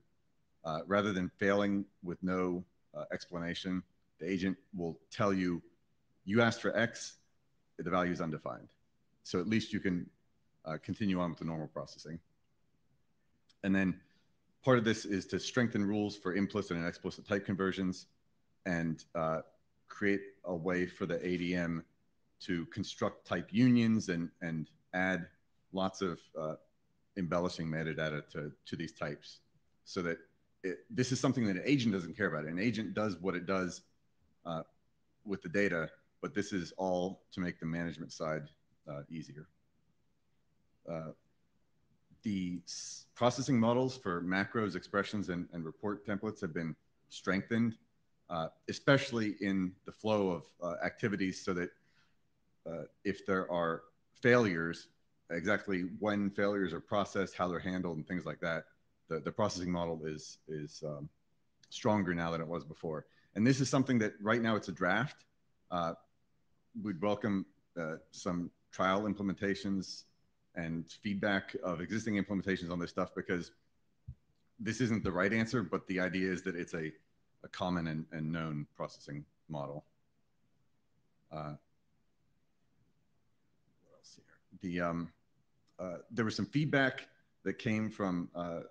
uh, rather than failing with no uh, explanation, the agent will tell you, you asked for X, the value is undefined. So at least you can uh, continue on with the normal processing. And then part of this is to strengthen rules for implicit and explicit type conversions and uh, create a way for the ADM to construct type unions and, and add lots of uh, embellishing metadata to, to these types so that it, this is something that an agent doesn't care about. An agent does what it does uh, with the data, but this is all to make the management side uh, easier. Uh, the processing models for macros, expressions, and, and report templates have been strengthened, uh, especially in the flow of uh, activities so that if there are failures, exactly when failures are processed, how they're handled, and things like that, the, the processing model is, is um, stronger now than it was before. And this is something that right now it's a draft. Uh, we'd welcome uh, some trial implementations and feedback of existing implementations on this stuff because this isn't the right answer, but the idea is that it's a, a common and, and known processing model. Uh, the um, uh, there was some feedback that came from uh,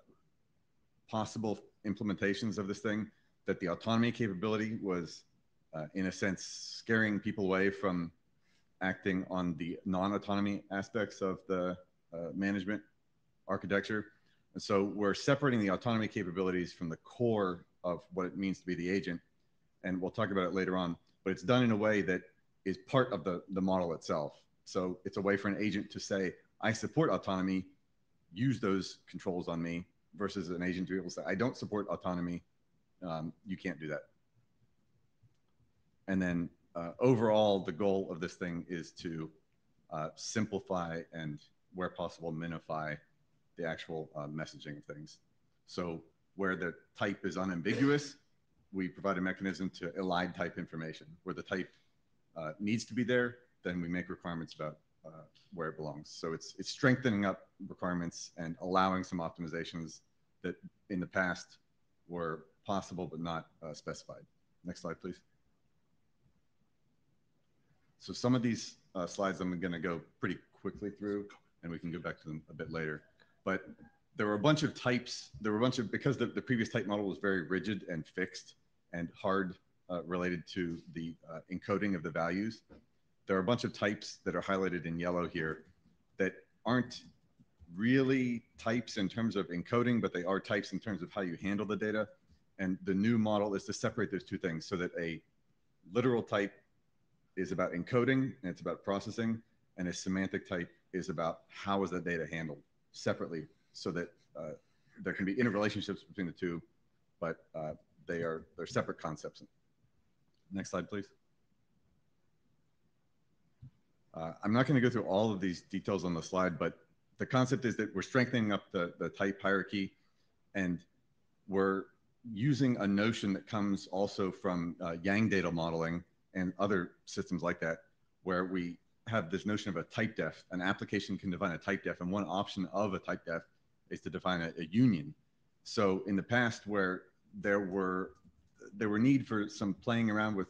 possible implementations of this thing that the autonomy capability was uh, in a sense, scaring people away from acting on the non-autonomy aspects of the uh, management architecture. And so we're separating the autonomy capabilities from the core of what it means to be the agent. And we'll talk about it later on, but it's done in a way that is part of the, the model itself. So it's a way for an agent to say, I support autonomy, use those controls on me, versus an agent to be able to say, I don't support autonomy, um, you can't do that. And then uh, overall, the goal of this thing is to uh, simplify and, where possible, minify the actual uh, messaging of things. So where the type is unambiguous, we provide a mechanism to elide type information. Where the type uh, needs to be there, then we make requirements about uh, where it belongs. So it's it's strengthening up requirements and allowing some optimizations that in the past were possible but not uh, specified. Next slide, please. So some of these uh, slides I'm going to go pretty quickly through, and we can go back to them a bit later. But there were a bunch of types. There were a bunch of because the, the previous type model was very rigid and fixed and hard uh, related to the uh, encoding of the values. There are a bunch of types that are highlighted in yellow here that aren't really types in terms of encoding, but they are types in terms of how you handle the data. And the new model is to separate those two things so that a literal type is about encoding and it's about processing, and a semantic type is about how is that data handled separately so that uh, there can be interrelationships between the two, but uh, they are they're separate concepts. Next slide, please. Uh, I'm not going to go through all of these details on the slide, but the concept is that we're strengthening up the, the type hierarchy and we're using a notion that comes also from uh, Yang data modeling and other systems like that, where we have this notion of a type def. An application can define a type def, and one option of a type def is to define a, a union. So in the past, where there were there were need for some playing around with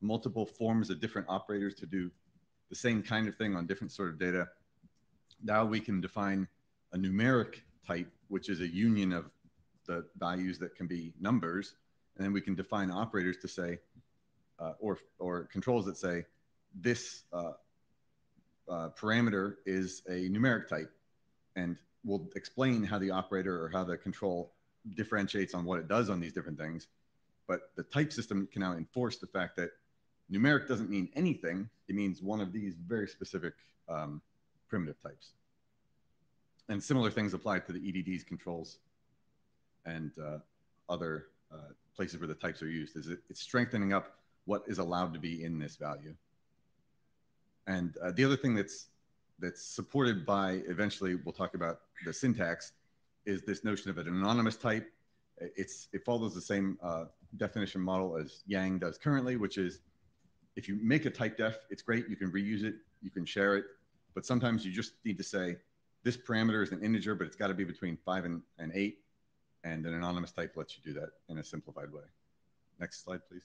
multiple forms of different operators to do the same kind of thing on different sort of data. Now we can define a numeric type, which is a union of the values that can be numbers, and then we can define operators to say, uh, or or controls that say, this uh, uh, parameter is a numeric type, and we'll explain how the operator or how the control differentiates on what it does on these different things. But the type system can now enforce the fact that numeric doesn't mean anything. It means one of these very specific um, primitive types. And similar things apply to the EDD's controls and uh, other uh, places where the types are used. Is it, it's strengthening up what is allowed to be in this value. And uh, the other thing that's that's supported by eventually we'll talk about the syntax is this notion of an anonymous type. It's it follows the same uh, definition model as Yang does currently, which is if you make a type def, it's great. You can reuse it, you can share it, but sometimes you just need to say this parameter is an integer, but it's got to be between five and, and eight, and an anonymous type lets you do that in a simplified way. Next slide, please.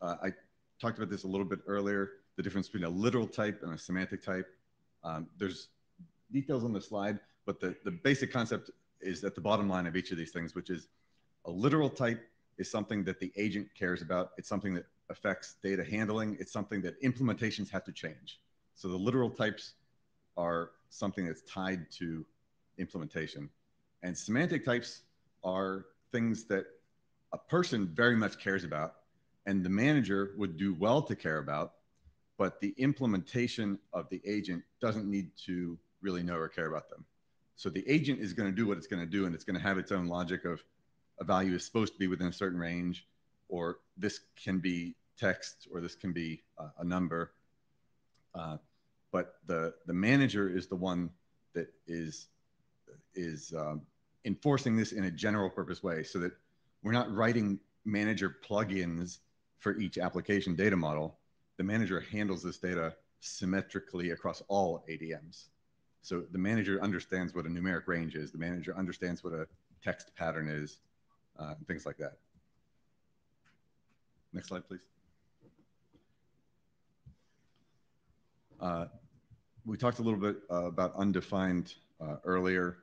Uh, I talked about this a little bit earlier, the difference between a literal type and a semantic type. Um, there's details on the slide, but the, the basic concept is at the bottom line of each of these things, which is a literal type is something that the agent cares about. It's something that affects data handling. It's something that implementations have to change. So the literal types are something that's tied to implementation. And semantic types are things that a person very much cares about and the manager would do well to care about, but the implementation of the agent doesn't need to really know or care about them. So the agent is going to do what it's going to do, and it's going to have its own logic of a value is supposed to be within a certain range, or this can be text, or this can be uh, a number. Uh, but the the manager is the one that is is um, enforcing this in a general purpose way, so that we're not writing manager plugins for each application data model. The manager handles this data symmetrically across all ADMs. So the manager understands what a numeric range is. The manager understands what a text pattern is, uh, and things like that. Next slide, please. Uh, we talked a little bit uh, about undefined uh, earlier,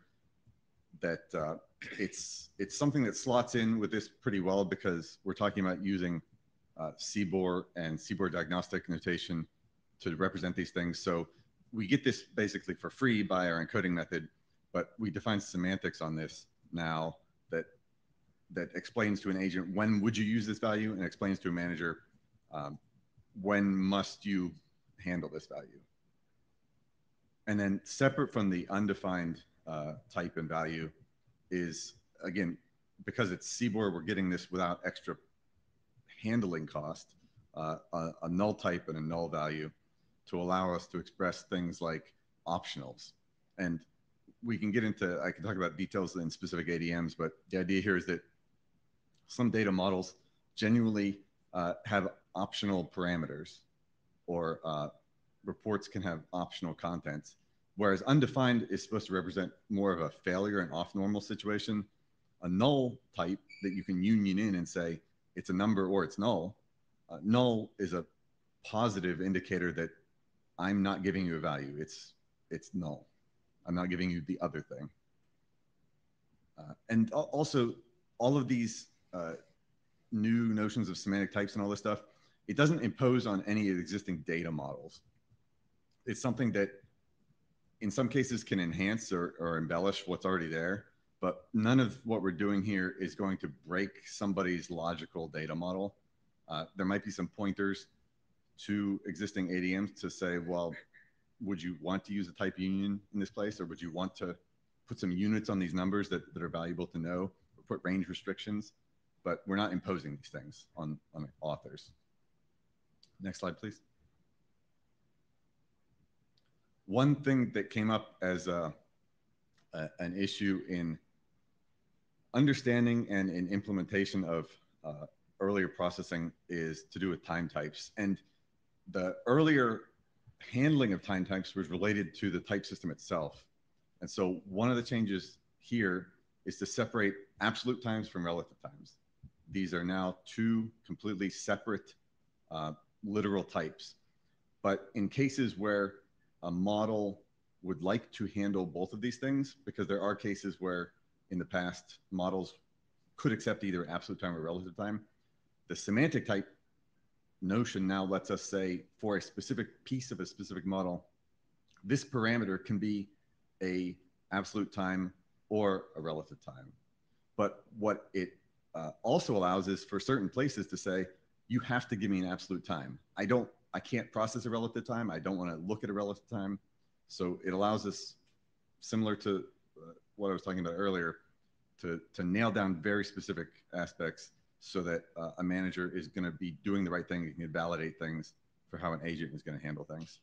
that uh, it's it's something that slots in with this pretty well because we're talking about using uh, CBOR and CBOR diagnostic notation to represent these things. So we get this basically for free by our encoding method, but we define semantics on this now that explains to an agent when would you use this value and explains to a manager um, when must you handle this value. And then separate from the undefined uh, type and value is, again, because it's CBOR, we're getting this without extra handling cost, uh, a, a null type and a null value to allow us to express things like optionals. And we can get into, I can talk about details in specific ADMs, but the idea here is that some data models genuinely uh, have optional parameters or uh, reports can have optional contents, whereas undefined is supposed to represent more of a failure and off normal situation. A null type that you can union in and say it's a number or it's null. Uh, null is a positive indicator that I'm not giving you a value. It's it's null. I'm not giving you the other thing. Uh, and also, all of these uh, new notions of semantic types and all this stuff, it doesn't impose on any existing data models. It's something that in some cases can enhance or, or embellish what's already there, but none of what we're doing here is going to break somebody's logical data model. Uh, there might be some pointers to existing ADMs to say, well, would you want to use a type union in this place, or would you want to put some units on these numbers that, that are valuable to know, or put range restrictions? But we're not imposing these things on, on authors. Next slide, please. One thing that came up as a, a, an issue in understanding and in implementation of uh, earlier processing is to do with time types. And the earlier handling of time types was related to the type system itself. And so one of the changes here is to separate absolute times from relative times. These are now two completely separate uh, literal types. But in cases where a model would like to handle both of these things, because there are cases where in the past models could accept either absolute time or relative time, the semantic type notion now lets us say for a specific piece of a specific model, this parameter can be a absolute time or a relative time. But what it uh, also allows is for certain places to say, you have to give me an absolute time. I don't, I can't process a relative time. I don't want to look at a relative time. So it allows us, similar to uh, what I was talking about earlier, to, to nail down very specific aspects so that uh, a manager is going to be doing the right thing and can validate things for how an agent is going to handle things.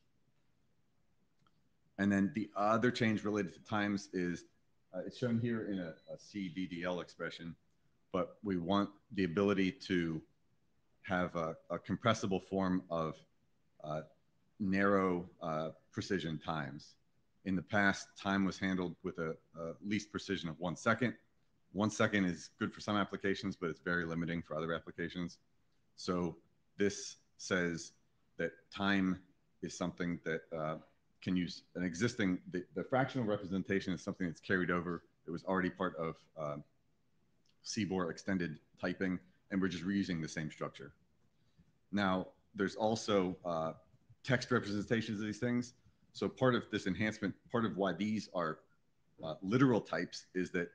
And then the other change related to times is uh, it's shown here in a, a CDDL expression, but we want the ability to have a, a compressible form of uh, narrow uh, precision times. In the past, time was handled with a, a least precision of one second one second is good for some applications, but it's very limiting for other applications. So this says that time is something that uh, can use an existing, the, the, fractional representation is something that's carried over. It was already part of uh, CBOR extended typing, and we're just reusing the same structure. Now, there's also uh, text representations of these things. So part of this enhancement, part of why these are uh, literal types is that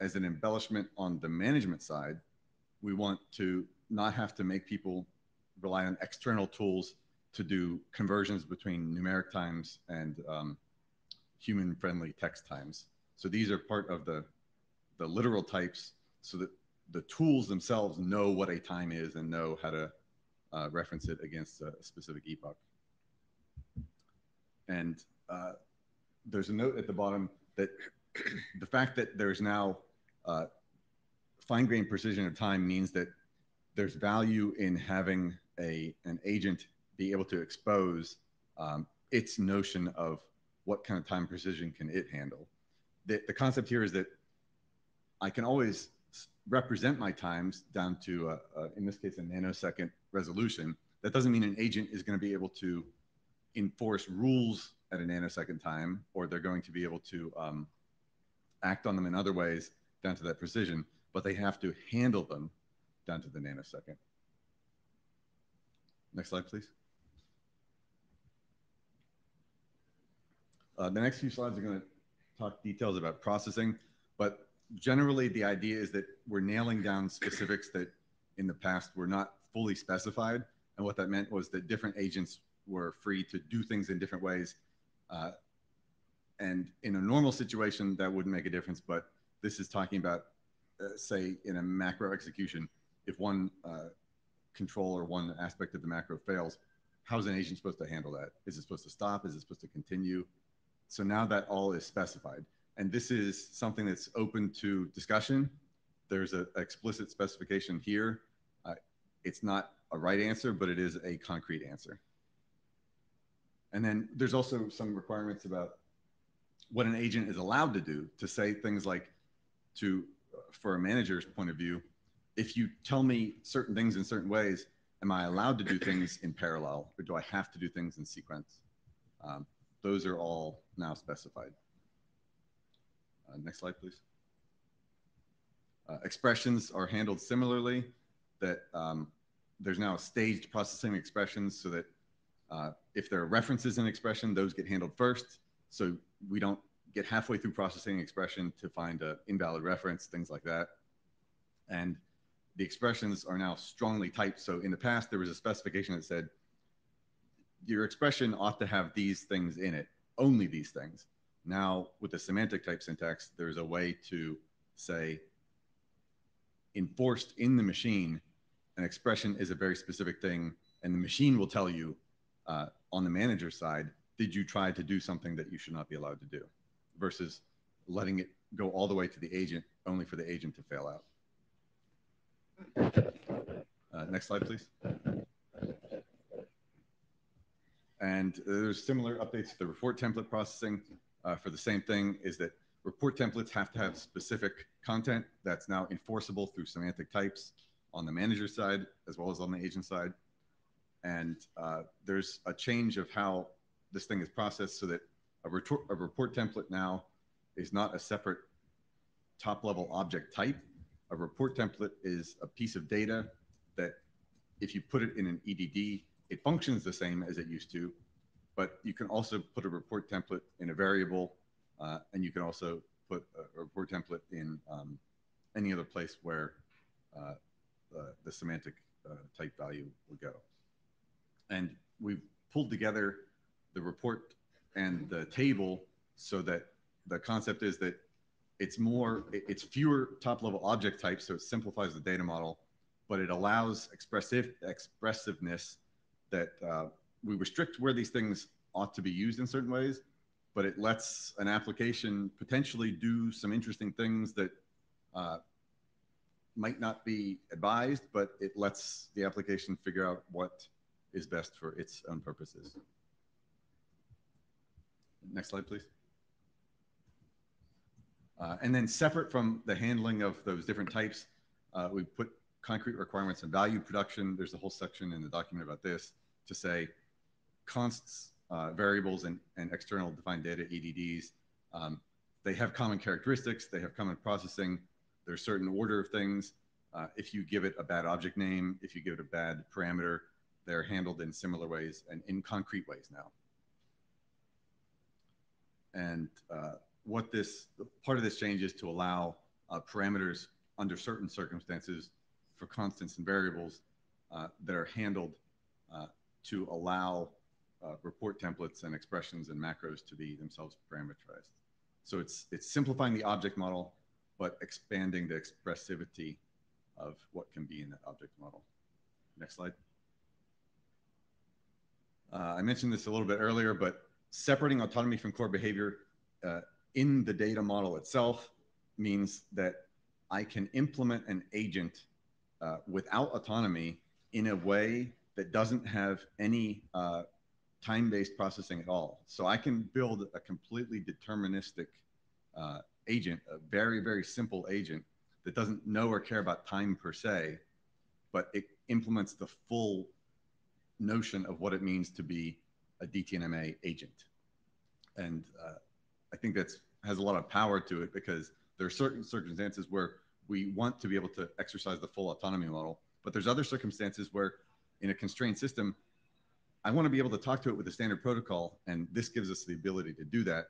as an embellishment on the management side, we want to not have to make people rely on external tools to do conversions between numeric times and um, human-friendly text times. So these are part of the, the literal types so that the tools themselves know what a time is and know how to uh, reference it against a specific epoch. And uh, there's a note at the bottom that the fact that there's now uh, fine grained precision of time means that there's value in having a an agent be able to expose um, its notion of what kind of time precision can it handle. The, the concept here is that I can always represent my times down to, a, a, in this case, a nanosecond resolution. That doesn't mean an agent is going to be able to enforce rules at a nanosecond time, or they're going to be able to um, act on them in other ways down to that precision, but they have to handle them down to the nanosecond. Next slide, please. Uh, the next few slides are going to talk details about processing, but generally the idea is that we're nailing down specifics that in the past were not fully specified. And what that meant was that different agents were free to do things in different ways. Uh, and in a normal situation, that wouldn't make a difference. But this is talking about, uh, say, in a macro execution, if one uh, control or one aspect of the macro fails, how's an agent supposed to handle that? Is it supposed to stop? Is it supposed to continue? So now that all is specified. And this is something that's open to discussion. There's an explicit specification here. Uh, it's not a right answer, but it is a concrete answer. And then there's also some requirements about what an agent is allowed to do to say things like to for a manager's point of view if you tell me certain things in certain ways am i allowed to do things in parallel or do i have to do things in sequence um, those are all now specified uh, next slide please uh, expressions are handled similarly that um, there's now staged processing expressions so that uh, if there are references in expression those get handled first so we don't get halfway through processing expression to find an invalid reference, things like that. And the expressions are now strongly typed. So in the past, there was a specification that said your expression ought to have these things in it, only these things. Now, with the semantic type syntax, there's a way to say enforced in the machine, an expression is a very specific thing, and the machine will tell you uh, on the manager side did you try to do something that you should not be allowed to do versus letting it go all the way to the agent only for the agent to fail out. Uh, next slide, please. And there's similar updates to the report template processing uh, for the same thing is that report templates have to have specific content that's now enforceable through semantic types on the manager side as well as on the agent side. And uh, there's a change of how this thing is processed so that a, a report template now is not a separate top level object type. A report template is a piece of data that if you put it in an EDD, it functions the same as it used to, but you can also put a report template in a variable, uh, and you can also put a, report template in um, any other place where uh, the semantic uh, type value will go. And we've pulled together the report and the table so that the concept is that it's more it's fewer top level object types so it simplifies the data model but it allows expressive expressiveness that uh, we restrict where these things ought to be used in certain ways but it lets an application potentially do some interesting things that uh, might not be advised but it lets the application figure out what is best for its own purposes Next slide, please. Uh, and then separate from the handling of those different types, uh, we put concrete requirements and value production. There's a whole section in the document about this to say consts, uh, variables, and, and external defined data, EDDs, um, they have common characteristics, they have common processing, there's certain order of things. Uh, if you give it a bad object name, if you give it a bad parameter, they're handled in similar ways and in concrete ways now. And uh, what this part of this change is to allow uh, parameters under certain circumstances for constants and variables uh, that are handled uh, to allow uh, report templates and expressions and macros to be themselves parameterized. So it's it's simplifying the object model, but expanding the expressivity of what can be in that object model. Next slide. Uh, I mentioned this a little bit earlier, but separating autonomy from core behavior uh, in the data model itself means that I can implement an agent uh, without autonomy in a way that doesn't have any uh, time-based processing at all. So I can build a completely deterministic uh, agent, a very, very simple agent that doesn't know or care about time per se, but it implements the full notion of what it means to be a DTNMA agent. And uh, I think that's has a lot of power to it because there are certain circumstances where we want to be able to exercise the full autonomy model, but there's other circumstances where in a constrained system, I want to be able to talk to it with a standard protocol, and this gives us the ability to do that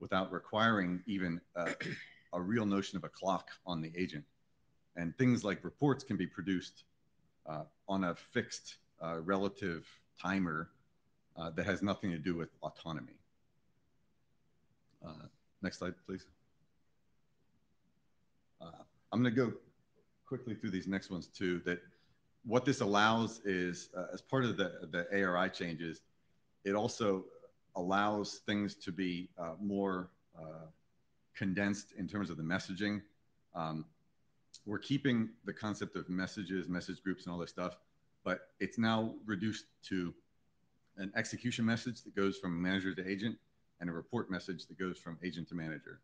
without requiring even a, a real notion of a clock on the agent. And things like reports can be produced uh, on a fixed uh, relative timer uh, that has nothing to do with autonomy. Uh, next slide, please. Uh, I'm going to go quickly through these next ones too. That what this allows is, uh, as part of the, the ARI changes, it also allows things to be uh, more uh, condensed in terms of the messaging. Um, we're keeping the concept of messages, message groups, and all this stuff, but it's now reduced to an execution message that goes from manager to agent and a report message that goes from agent to manager.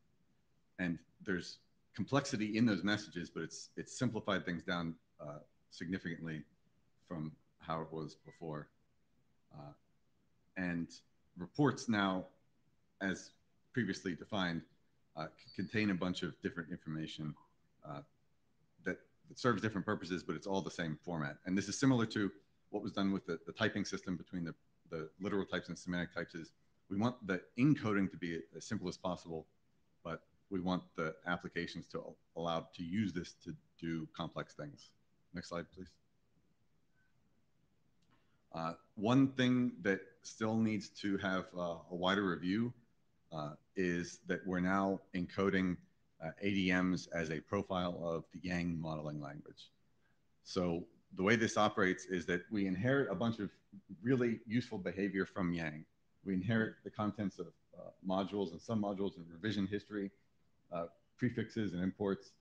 And there's complexity in those messages, but it's it's simplified things down uh, significantly from how it was before. Uh, and reports now, as previously defined, uh, contain a bunch of different information uh, that, serves different purposes, but it's all the same format. And this is similar to what was done with the, the typing system between the, the literal types and semantic types is we want the encoding to be as simple as possible, but we want the applications to allow to use this to do complex things. Next slide, please. Uh, one thing that still needs to have uh, a wider review uh, is that we're now encoding uh, ADMs as a profile of the Yang modeling language. So the way this operates is that we inherit a bunch of really useful behavior from Yang. We inherit the contents of uh, modules and submodules and revision history, uh, prefixes and imports,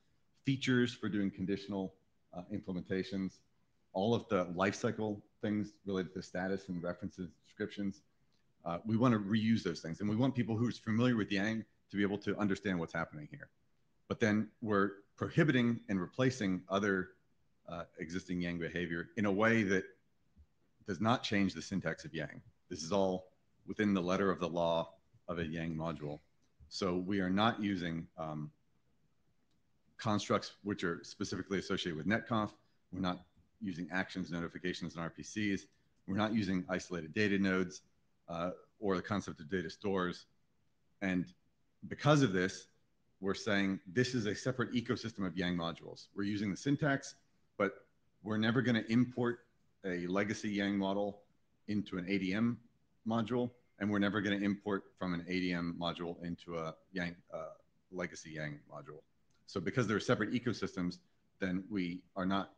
features for doing conditional uh, implementations, all of the lifecycle things related to status and references, descriptions. Uh, we want to reuse those things. And we want people who's familiar with Yang to be able to understand what's happening here. But then we're prohibiting and replacing other uh, existing Yang behavior in a way that does not change the syntax of Yang. This is all within the letter of the law of a Yang module. So we are not using um, constructs which are specifically associated with netconf. We're not using actions, notifications, and RPCs. We're not using isolated data nodes uh, or the concept of data stores. And because of this, we're saying this is a separate ecosystem of Yang modules. We're using the syntax, but we're never going to import a legacy Yang model into an ADM module, and we're never going to import from an ADM module into a Yang uh, legacy Yang module. So because they're separate ecosystems, then we are not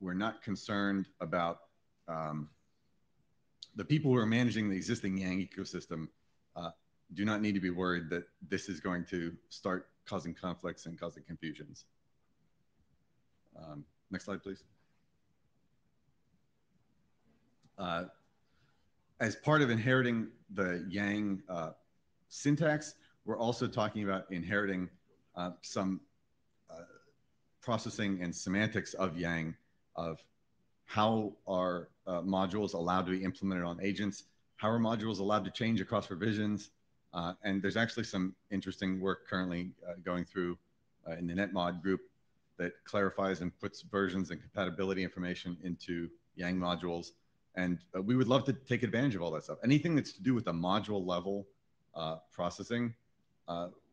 we're not concerned about um, the people who are managing the existing Yang ecosystem uh, do not need to be worried that this is going to start causing conflicts and causing confusions. Um, next slide, please. Uh, as part of inheriting the Yang uh, syntax, we're also talking about inheriting uh, some uh, processing and semantics of Yang of how are uh, modules allowed to be implemented on agents, how are modules allowed to change across revisions, uh, and there's actually some interesting work currently uh, going through in the NetMod group that clarifies and puts versions and compatibility information into Yang modules. And we would love to take advantage of all that stuff. Anything that's to do with the module level processing,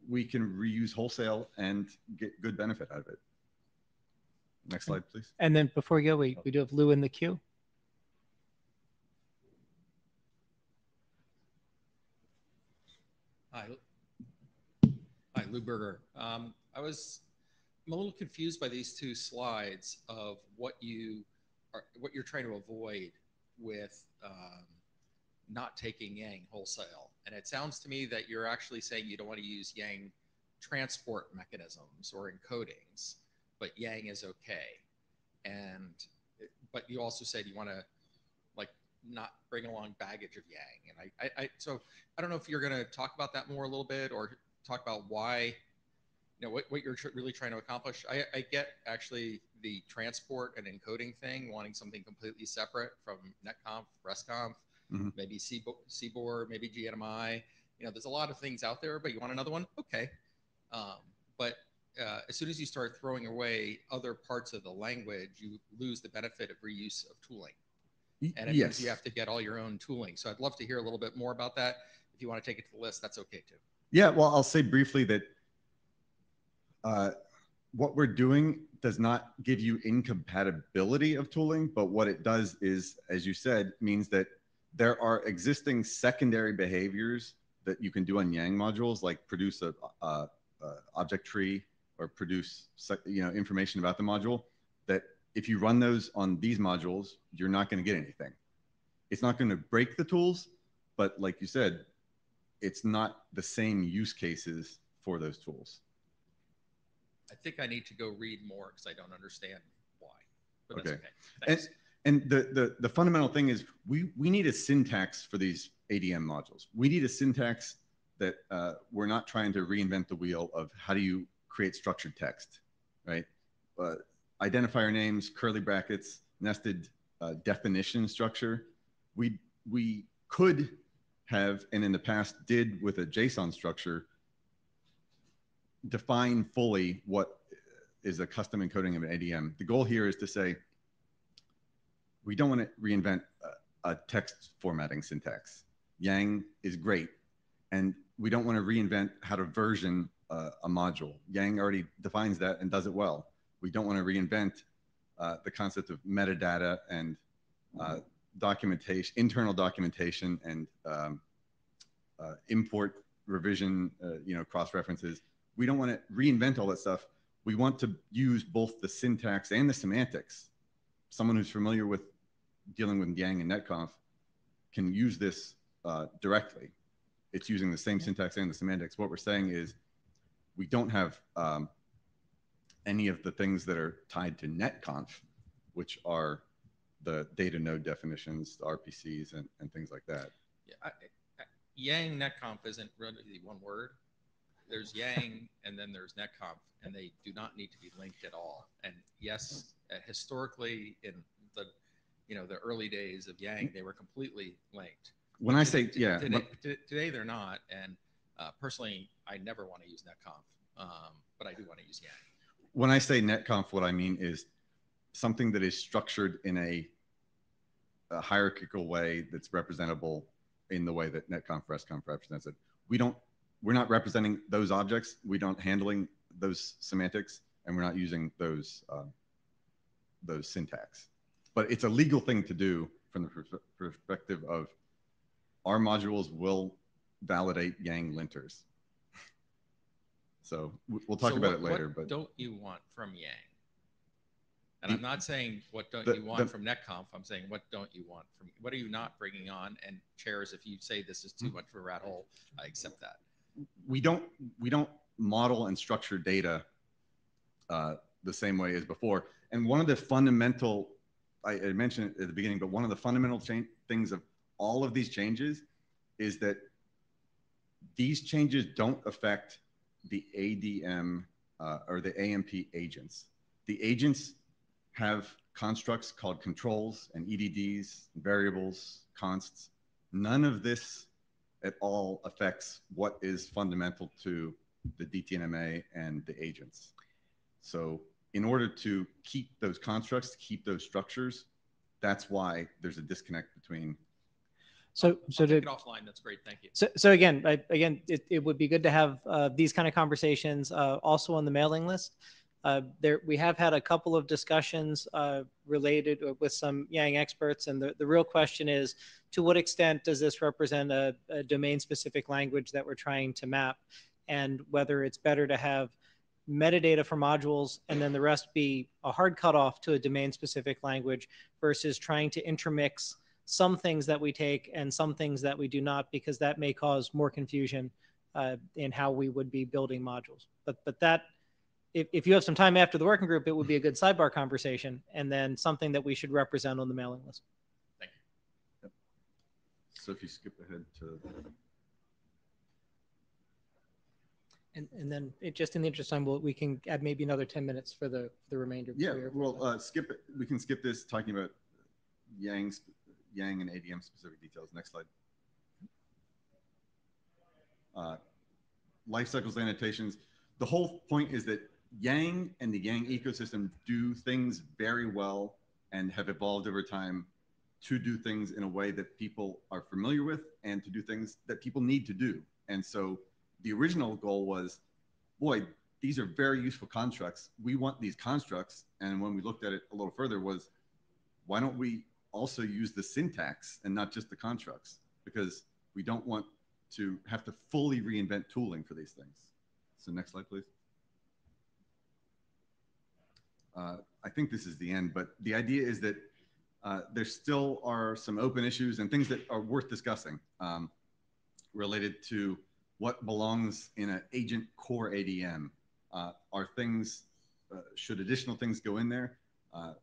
we can reuse wholesale and get good benefit out of it. Next slide, please. And then before we go, we, we do have Lou in the queue. Hi. Hi, Lou Berger. Um, I was I'm a little confused by these two slides of what you are, what you're trying to avoid with um, not taking Yang wholesale. And it sounds to me that you're actually saying you don't want to use Yang transport mechanisms or encodings, but Yang is okay. And but you also said you want to like not bring along baggage of Yang. And I, I, I so I don't know if you're going to talk about that more a little bit or talk about why you know what, what you're tr- really trying to accomplish I, I, get actually the transport and encoding thing wanting something completely separate from netconf restconf mm-hmm. maybe CBOR, maybe GNMI. You know, there's a lot of things out there, but you want another one? Okay. Um, but uh, as soon as you start throwing away other parts of the language, you lose the benefit of reuse of tooling. And it yes. means you have to get all your own tooling. So I'd love to hear a little bit more about that. If you want to take it to the list, that's okay too. Yeah, well, I'll say briefly that uh, what we're doing does not give you incompatibility of tooling, but what it does is, as you said, means that there are existing secondary behaviors that you can do on Yang modules, like produce a, a, a object tree or produce you know information about the module. That if you run those on these modules, you're not going to get anything. It's not going to break the tools, but like you said, it's not the same use cases for those tools. I think I need to go read more because I don't understand why. But that's Okay. okay. And, Thanks. And the, the, the fundamental thing is we, we need a syntax for these ADM modules. We need a syntax that uh, we're not trying to reinvent the wheel of how do you create structured text, right? Uh, identifier names, curly brackets, nested uh, definition structure. We, we could have, and in the past did with a JSON structure, define fully what is a custom encoding of an ADM. The goal here is to say, we don't want to reinvent a, a text formatting syntax. Yang is great. And we don't want to reinvent how to version uh, a module. Yang already defines that and does it well. We don't want to reinvent uh, the concept of metadata and uh, documentation, internal documentation and um, uh, import revision, uh, you know, cross references. We don't want to reinvent all that stuff. We want to use both the syntax and the semantics. Someone who's familiar with dealing with Yang and NetConf can use this uh, directly. It's using the same syntax and the semantics. What we're saying is we don't have um, any of the things that are tied to NetConf, which are the data node definitions, the RPCs, and, and things like that. Yeah, I, I, Yang NetConf isn't really one word. There's Yang and then there's NetConf, and they do not need to be linked at all. And yes, uh, historically in the you know the early days of Yang, they were completely linked. When I say, yeah, today, when- today they're not. And uh, personally, I never want to use NetConf, um, but I do want to use Yang. when I say netconf, what I mean is something that is structured in a, a hierarchical way that's representable in the way that netconf restconf represents it. We don't, we're not representing those objects. We don't handling those semantics, and we're not using those um, those syntax. But it's a legal thing to do from the perspective of our modules will validate Yang linters. So we- we'll talk So about what- it later. What But don't you want from Yang? And The- I'm not saying what don't the- you want the- from NetConf. I'm saying what don't you want from what are you not bringing on? And chairs, if you say this is too Mm-hmm. much of a rat hole, I accept that. we don't we don't model and structure data uh, the same way as before. And one of the fundamental, I, mentioned it at the beginning, but one of the fundamental things of all of these changes is that these changes don't affect the ADM uh, or the AMP agents. The agents have constructs called controls and EDDs, variables, consts. None of this at all affects what is fundamental to the DTNMA and the agents. So in order to keep those constructs, to keep those structures, that's why there's a disconnect between So, so I'll to, take it offline. That's great. Thank you. So, so again, I, again, it, it would be good to have uh, these kind of conversations uh, also on the mailing list. Uh, there, we have had a couple of discussions uh, related with some Yang experts, and the, the real question is, to what extent does this represent a, a domain-specific language that we're trying to map, and whether it's better to have metadata for modules and then the rest be a hard cutoff to a domain-specific language versus trying to intermix some things that we take and some things that we do not, because that may cause more confusion uh, in how we would be building modules. But but that, if, if you have some time after the working group, it would be a good sidebar conversation, and then something that we should represent on the mailing list. Thank you. Yep. So if you skip ahead to, And and then it just in the interest of time, we'll, we can add maybe another ten minutes for the the remainder. yeah, well, uh, skip it. We can skip this talking about Yang, Yang and ADM specific details. Next slide. uh, life cycles annotations. The whole point is that Yang and the Yang ecosystem do things very well and have evolved over time to do things in a way that people are familiar with and to do things that people need to do. And so the original goal was, boy, these are very useful constructs. We want these constructs. And when we looked at it a little further was, why don't we also use the syntax and not just the constructs? Because we don't want to have to fully reinvent tooling for these things. So next slide, please. Uh, I think this is the end, but the idea is that uh, there still are some open issues and things that are worth discussing um, related to what belongs in an agent core ADM. Uh, are things, uh, should additional things go in there? Uh,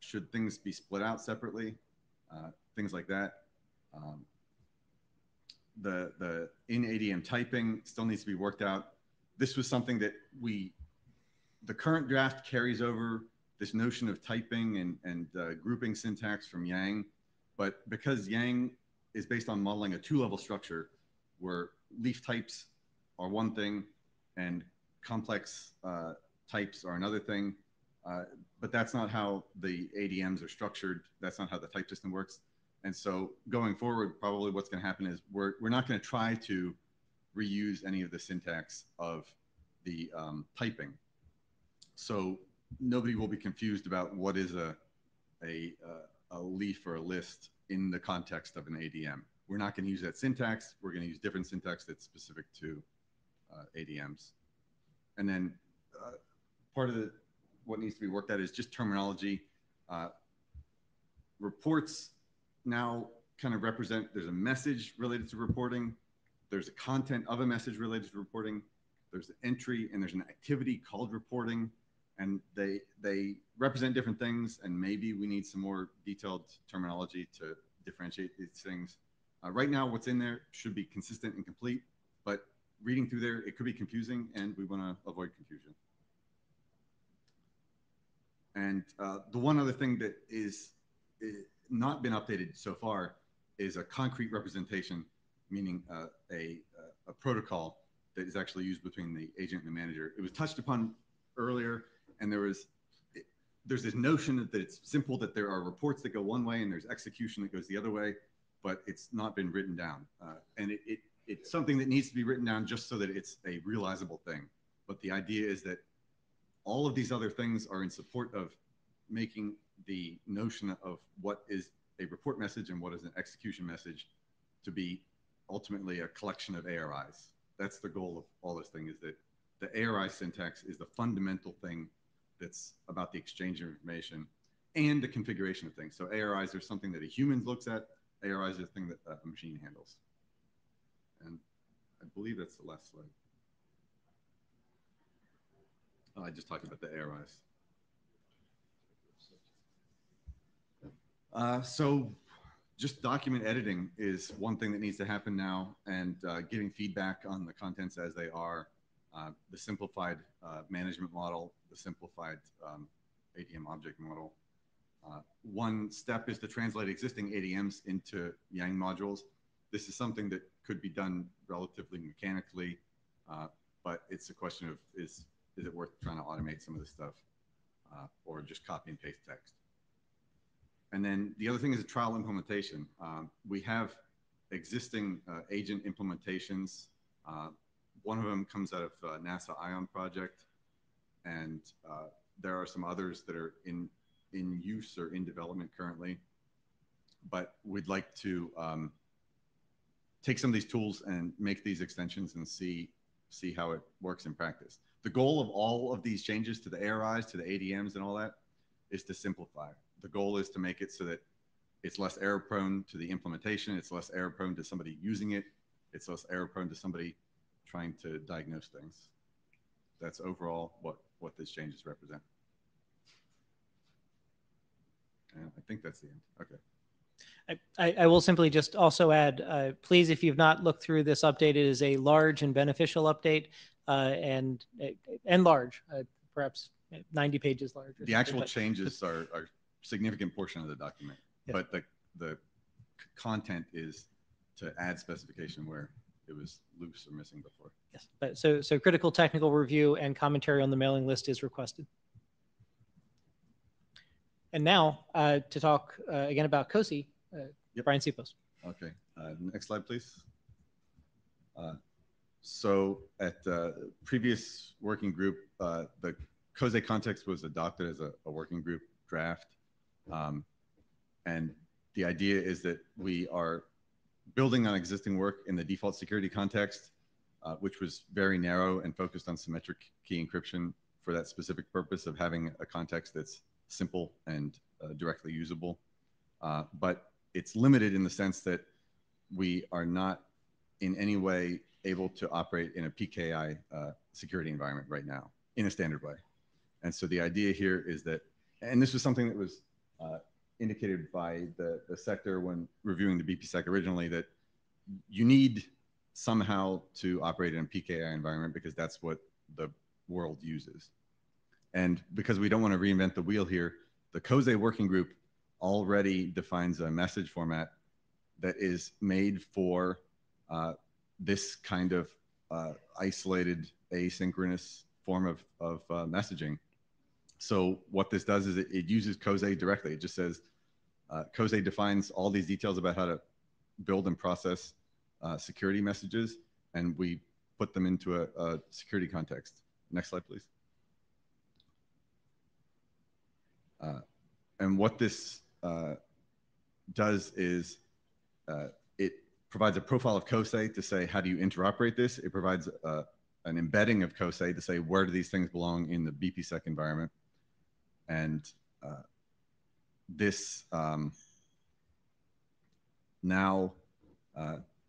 should things be split out separately? Uh, things like that. Um, the, the in ADM typing still needs to be worked out. This was something that we, the current draft carries over this notion of typing and, and uh, grouping syntax from Yang. But because Yang is based on modeling a two-level structure where leaf types are one thing and complex uh, types are another thing, uh, but that's not how the ADMs are structured. That's not how the type system works. And so going forward, probably what's going to happen is we're, we're not going to try to reuse any of the syntax of the um, typing. So nobody will be confused about what is a, a, uh, a leaf or a list in the context of an ADM. We're not going to use that syntax. We're going to use different syntax that's specific to uh, ADMs. And then uh, part of the, what needs to be worked out is just terminology. Uh, reports now kind of represent, there's a message related to reporting. There's a content of a message related to reporting. There's an entry and there's an activity called reporting and they they represent different things and maybe we need some more detailed terminology to differentiate these things uh, right now what's in there should be consistent and complete but reading through there it could be confusing and we want to avoid confusion. And uh, the one other thing that is, is, not been updated so far is a concrete representation meaning uh, a, a protocol that is actually used between the agent and the manager. It was touched upon earlier and there was there's this notion that it's simple that there are reports that go one way and there's execution that goes the other way, but it's not been written down. Uh, and it, it, it's something that needs to be written down just so that it's a realizable thing. But the idea is that all of these other things are in support of making the notion of what is a report message and what is an execution message to be ultimately a collection of ARIs. That's the goal of all this thing is that the ARI syntax is the fundamental thing that's about the exchange of information and the configuration of things. So ARIs are something that a human looks at. ARIs is the thing that a machine handles. And I believe that's the last slide. Oh, I just talked about the ARIs. Uh, so just document editing is one thing that needs to happen now and uh, giving feedback on the contents as they are uh, the simplified uh, management model, the simplified um, ADM object model. Uh, one step is to translate existing ADMs into Yang modules. This is something that could be done relatively mechanically, uh, but it's a question of is, is it worth trying to automate some of this stuff uh, or just copy and paste text? And then the other thing is a trial implementation. Um, we have existing agent implementations one of them comes out of uh, NASA ION project, and uh, there are some others that are in in use or in development currently. But we'd like to um, take some of these tools and make these extensions and see see how it works in practice. The goal of all of these changes to the ARIs, to the ADMs, and all that is to simplify. The goal is to make it so that it's less error prone to the implementation. It's less error prone to somebody using it. It's less error prone to somebody trying to diagnose things. That's overall what, what these changes represent. I think that's the end. Okay. I, I, will simply just also add, uh, please, if you've not looked through this update, it is a large and beneficial update uh, and and large, uh, perhaps 90 pages large. The actual changes are, are significant portion of the document, but the, the content is to add specification where it was loose or missing before. Yes. But so, so critical technical review and commentary on the mailing list is requested. And now uh, to talk uh, again about COSE, uh, Yep. Brian Sipos. Okay, uh, next slide, please. Uh, So at the previous working group, uh, the COSE context was adopted as a, a working group draft. Um, And the idea is that we are building on existing work in the default security context, uh, which was very narrow and focused on symmetric key encryption for that specific purpose of having a context that's simple and uh, directly usable. Uh, but it's limited in the sense that we are not in any way able to operate in a PKI uh, security environment right now in a standard way. And so the idea here is that, and this was something that was uh, indicated by the, the SecDir when reviewing the BPSec originally, that you need somehow to operate in a PKI environment because that's what the world uses. And because we don't want to reinvent the wheel here, the COSE working group already defines a message format that is made for uh, this kind of uh, isolated asynchronous form of, of uh, messaging. So what this does is it, it uses COSE directly. It just says uh, COSE defines all these details about how to build and process uh, security messages, and we put them into a, a security context. Next slide, please. Uh, and what this uh, does is uh, it provides a profile of COSE to say, how do you interoperate this? It provides uh, an embedding of COSE to say, where do these things belong in the BPSec environment? And uh, this um, now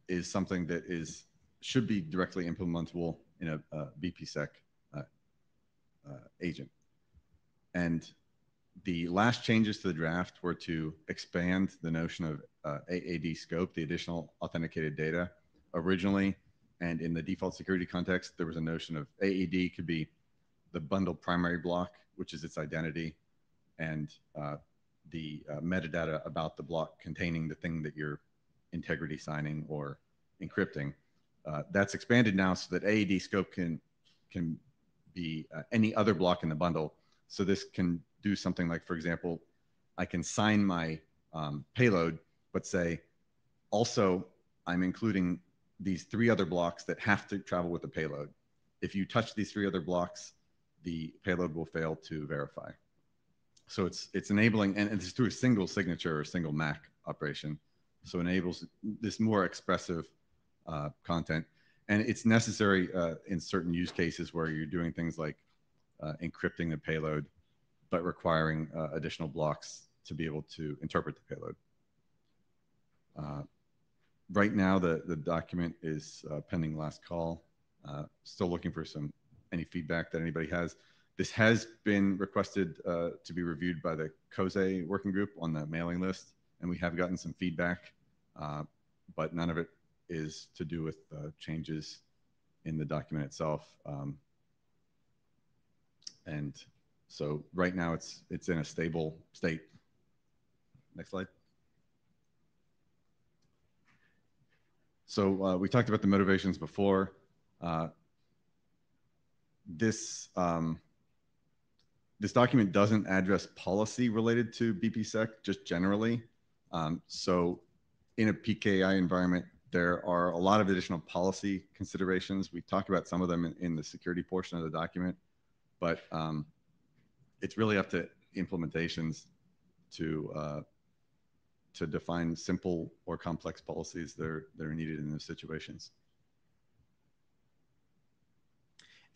is something that is should be directly implementable in a, a BPSec uh, uh, agent. And the last changes to the draft were to expand the notion of uh, AAD scope, the additional authenticated data. Originally, and in the default security context, there was a notion of AAD could be the bundled primary block, which is its identity, and uh, the uh, metadata about the block containing the thing that you're integrity signing or encrypting. Uh, that's expanded now so that AAD scope can can be uh, any other block in the bundle. So this can do something like, for example, I can sign my um, payload, but say, also, I'm including these three other blocks that have to travel with the payload. If you touch these three other blocks, the payload will fail to verify. So it's it's enabling, and it's through a single signature or single MAC operation. So enables this more expressive uh, content, and it's necessary uh, in certain use cases where you're doing things like uh, encrypting the payload, but requiring uh, additional blocks to be able to interpret the payload. Uh, right now, the the document is uh, pending last call. still looking for some any feedback that anybody has. This has been requested to be reviewed by the COSE working group on the mailing list, and we have gotten some feedback, but none of it is to do with uh, changes in the document itself. Um, and so right now it's it's in a stable state. Next slide. So uh, we talked about the motivations before. Uh, this um, this document doesn't address policy related to BPSec, just generally. Um, so in a PKI environment, there are a lot of additional policy considerations. We talk about some of them in, in the security portion of the document, but um, it's really up to implementations to uh, to define simple or complex policies that are, that are needed in those situations.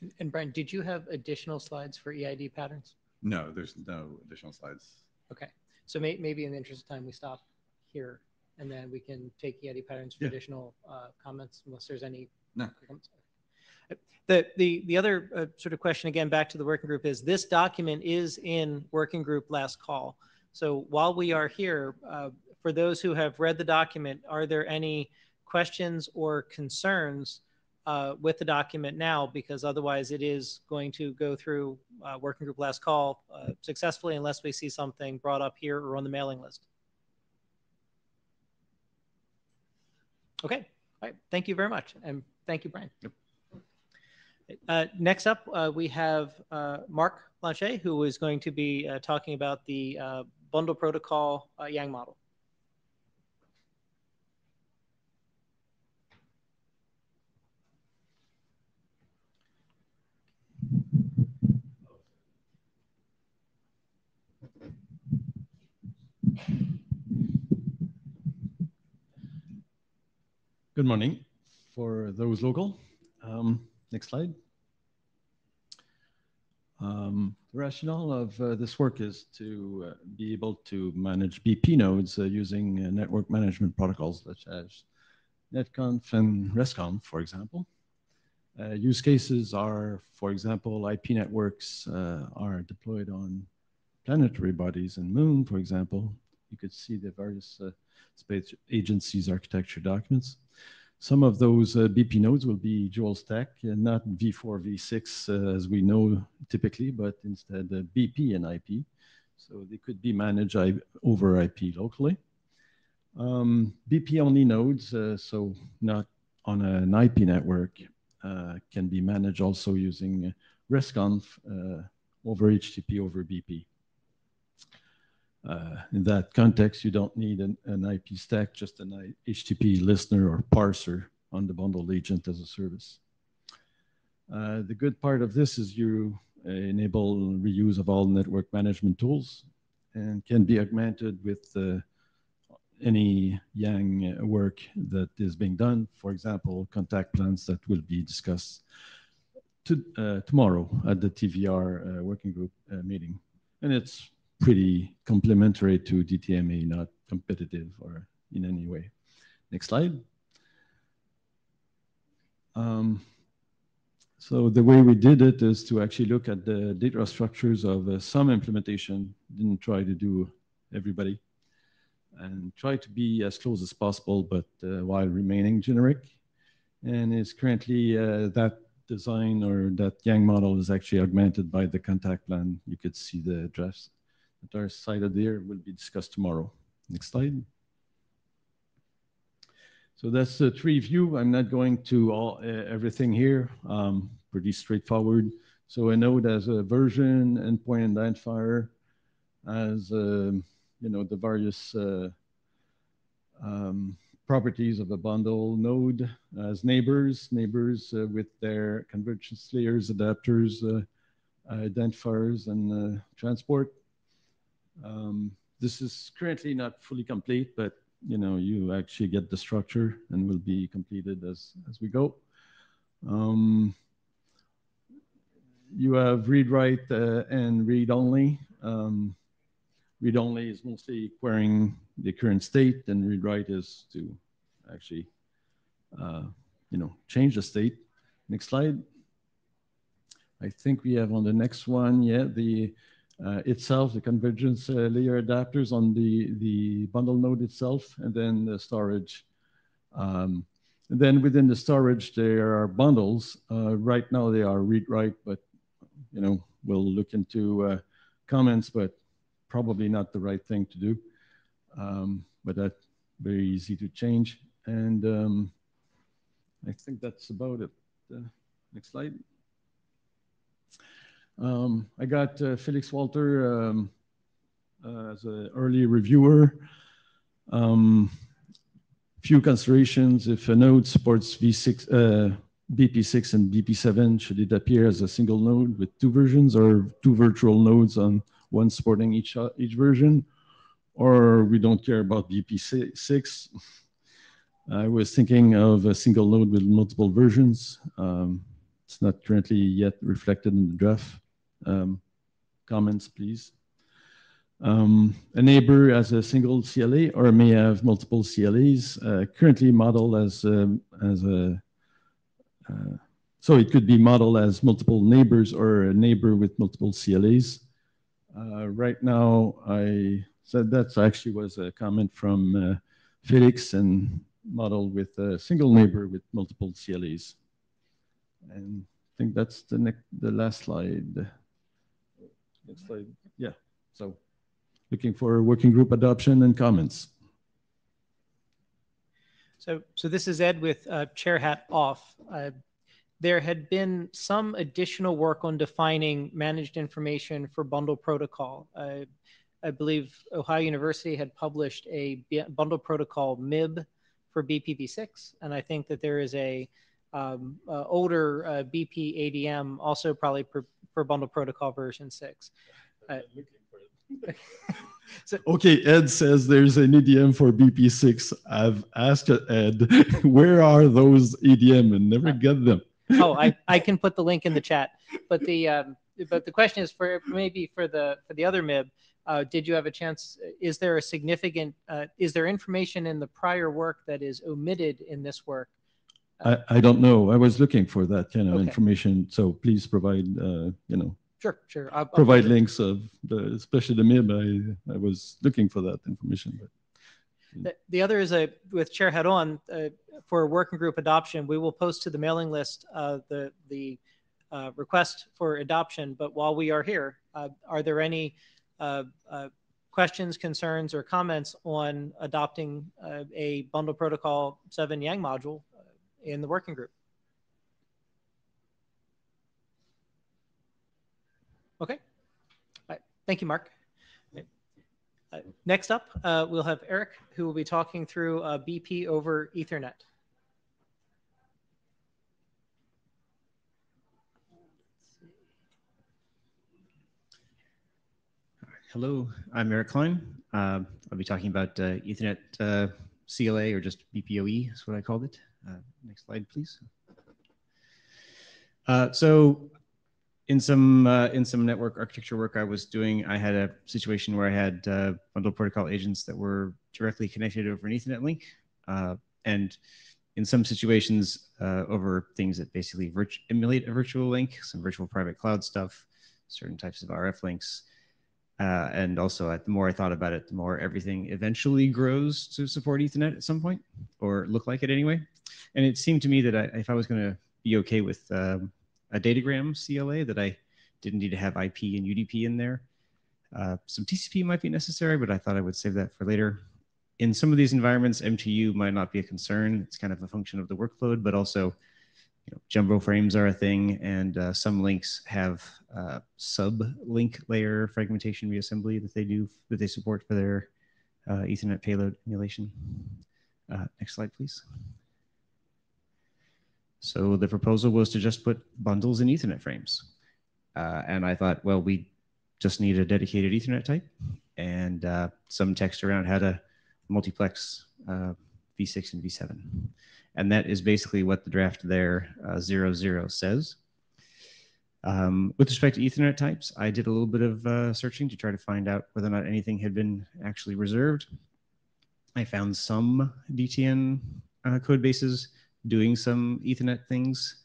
And, and Brian, did you have additional slides for EID patterns? No, there's no additional slides. Okay, so may, maybe in the interest of time, we stop here and then we can take EID patterns for Yeah. additional uh, comments unless there's any. No. comments. The, the, the other uh, sort of question, again, back to the working group is this document is in working group last call. So while we are here, uh, for those who have read the document, are there any questions or concerns uh, with the document now? Because otherwise it is going to go through uh, working group last call uh, successfully unless we see something brought up here or on the mailing list. Okay, right, thank you very much, and thank you, Brian. Uh, next up, uh, we have uh, Marc Blanchet, who is going to be uh, talking about the uh, bundle protocol Yang model. Good morning for those local. Um, next slide. Um, the rationale of uh, this work is to uh, be able to manage BP nodes uh, using uh, network management protocols such as NetConf and RESTConf, for example. Uh, use cases are, for example, IP networks uh, are deployed on planetary bodies and moon, for example. You could see the various space agencies architecture documents. Some of those uh, BP nodes will be dual stack, uh, not V4, V6 uh, as we know typically, but instead uh, BP and IP. So they could be managed over IP locally. Um, BP only nodes, uh, so not on an IP network, uh, can be managed also using RESTConf over HTTP over BP. Uh, in that context, you don't need an, an, IP stack, just an HTTP listener or parser on the bundled agent as a service. Uh, the good part of this is you uh, enable reuse of all network management tools and can be augmented with uh, any Yang work that is being done. For example, contact plans that will be discussed to, uh, tomorrow at the TVR uh, working group meeting. And it's pretty complementary to DTNMA, not competitive or in any way. Next slide. Um, so the way we did it is to actually look at the data structures of uh, some implementation, didn't try to do everybody, and try to be as close as possible, but uh, while remaining generic. And it's currently uh, that design or that Yang model is actually augmented by the contact plan. You could see the drafts that are cited there will be discussed tomorrow. Next slide. So that's the tree view. I'm not going to all uh, everything here. Um, pretty straightforward. So a node has a version, endpoint identifier, as uh, you know the various uh, um, properties of a bundle node as neighbors, neighbors uh, with their convergence layers, adapters, uh, identifiers, and uh, transport. Um, this is currently not fully complete, but you know, you actually get the structure and will be completed as, as we go. Um, you have read write uh, and read only. Um, read only is mostly querying the current state, and read write is to actually, uh, you know, change the state. Next slide. I think we have on the next one, yeah, the itself, the convergence uh, layer adapters on the, the bundle node itself, and then the storage. Um, and then within the storage, there are bundles. Uh, right now they are read-write, but you know we'll look into uh, comments, but probably not the right thing to do. Um, but that's very easy to change. And um, I think that's about it. Uh, next slide. Um, I got uh, Felix Walter um, uh, as an early reviewer. Um, few considerations, if a node supports V6, uh, BP6 and BP7, should it appear as a single node with two versions or two virtual nodes on one supporting each, uh, each version? Or we don't care about BP6? I was thinking of a single node with multiple versions. Um, it's not currently yet reflected in the draft. Um, comments, please. Um, a neighbor as a single CLA or may have multiple CLAs, uh, currently modeled as, um, as a, uh, so it could be modeled as multiple neighbors or a neighbor with multiple CLAs. Uh, right now, I said that actually was a comment from uh, Felix and modeled with a single neighbor with multiple CLAs. And I think that's the next, the last slide. Next slide. Yeah. So looking for working group adoption and comments. So, so this is Ed with uh, chair hat off. Uh, there had been some additional work on defining managed information for bundle protocol. Uh, I believe Ohio University had published a bundle protocol MIB for BPv6, and I think that there is a um, uh, older uh, BP ADM also probably per, for bundle protocol version six. Uh, so, okay, Ed says there's an ADM for BP6. I've asked Ed, where are those ADM and never get them. oh, I, I can put the link in the chat. But the um, but the question is for maybe for the for the other MIB, uh, did you have a chance? Is there a significant? Uh, is there information in the prior work that is omitted in this work? Uh, I, I don't know. I was looking for that kind of okay. information. So please provide, uh, you know, Sure, sure. I'll, provide I'll links of the, especially the MIB. I, I was looking for that information. But. The, the other is a with chair head on uh, for working group adoption. We will post to the mailing list uh, the the uh, request for adoption. But while we are here, uh, are there any uh, uh, questions, concerns, or comments on adopting a bundle protocol 7 Yang module in the working group? Okay. Thank you, Marc. Uh, next up, uh, we'll have Erik, who will be talking through uh, BP over Ethernet. Hello, I'm Erik Kline. Uh, I'll be talking about uh, Ethernet uh, CLA or just BPOE is what I called it. Next slide, please. so in some uh, in some network architecture work I was doing, I had a situation where I had uh, bundle protocol agents that were directly connected over an Ethernet link, uh, and in some situations uh, over things that basically emulate a virtual link, some virtual private cloud stuff, certain types of RF links. Uh, and also, the more I thought about it, the more everything eventually grows to support Ethernet at some point, or look like it anyway. And it seemed to me that I, if I was going to be okay with um, a datagram CLA that I didn't need to have IP and UDP in there. Uh, some TCP might be necessary, but I thought I would save that for later. In some of these environments, MTU might not be a concern. It's kind of a function of the workload, but also you know, jumbo frames are a thing, and uh, some links have uh, sub-link layer fragmentation reassembly that they do that they support for their uh, Ethernet payload emulation. Uh, next slide, please. So the proposal was to just put bundles in Ethernet frames. Uh, and I thought, well, we just need a dedicated Ethernet type and uh, some text around how to multiplex uh, V6 and V7. And that is basically what the draft there, uh, 00 says. Um, with respect to Ethernet types, I did a little bit of uh, searching to try to find out whether or not anything had been actually reserved. I found some DTN uh, code bases doing some Ethernet things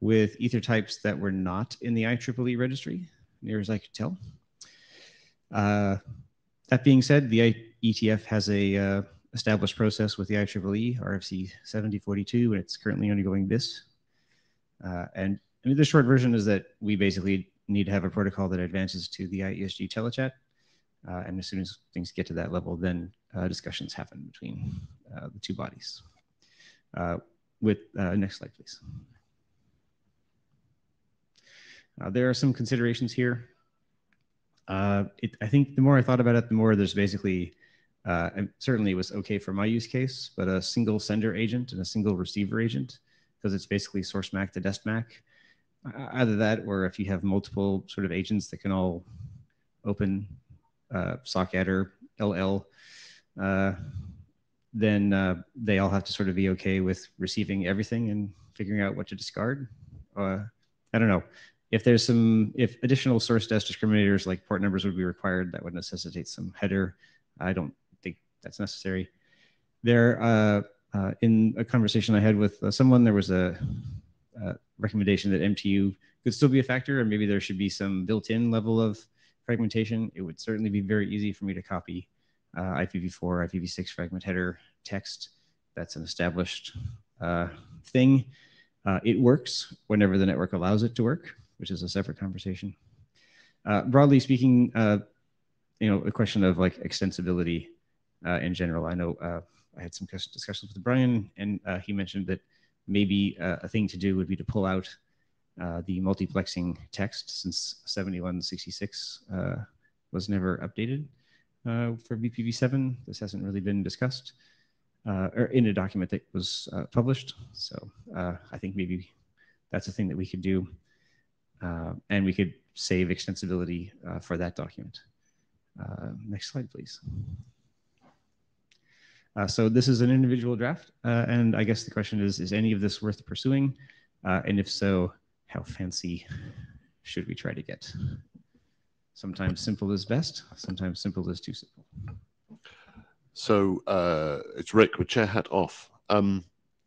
with ether types that were not in the IEEE registry, near as I could tell. Uh, that being said, the IETF has a uh, established process with the IEEE, RFC 7042, and it's currently undergoing this. Uh, and I mean, the short version is that we basically need to have a protocol that advances to the IESG telechat. Uh, and as soon as things get to that level, then uh, discussions happen between uh, the two bodies. With uh, next slide, please. Uh, there are some considerations here. Uh, it, I think the more I thought about it, the more there's basically, uh, certainly it was okay for my use case, but a single sender agent and a single receiver agent, because it's basically source MAC to dest MAC. Uh, either that, or if you have multiple sort of agents that can all open uh, or LL, uh, then uh, they all have to sort of be okay with receiving everything and figuring out what to discard. Uh, I don't know if there's some if additional source dest discriminators like port numbers would be required, that would necessitate some header. I don't think that's necessary. There, uh, uh in a conversation I had with uh, someone, there was a, a recommendation that MTU could still be a factor, and maybe there should be some built-in level of fragmentation. It would certainly be very easy for me to copy uh, IPv4, IPv6 fragment header text. That's an established uh, thing. Uh, it works whenever the network allows it to work, which is a separate conversation. Uh, broadly speaking, uh, you know, a question of like extensibility uh, in general. I know I had some discussions with Brian, and he mentioned that maybe a thing to do would be to pull out the multiplexing text since 7166 uh, was never updated uh, for BPv7. This hasn't really been discussed uh, or in a document that was uh, published. So uh, I think maybe that's a thing that we could do. And we could save extensibility for that document. Next slide, please. Uh, so this is an individual draft, uh, and I guess the question is, is any of this worth pursuing? Uh, and if so, how fancy should we try to get? Sometimes simple is best, sometimes simple is too simple. So uh, it's Rick with chair hat off. Um,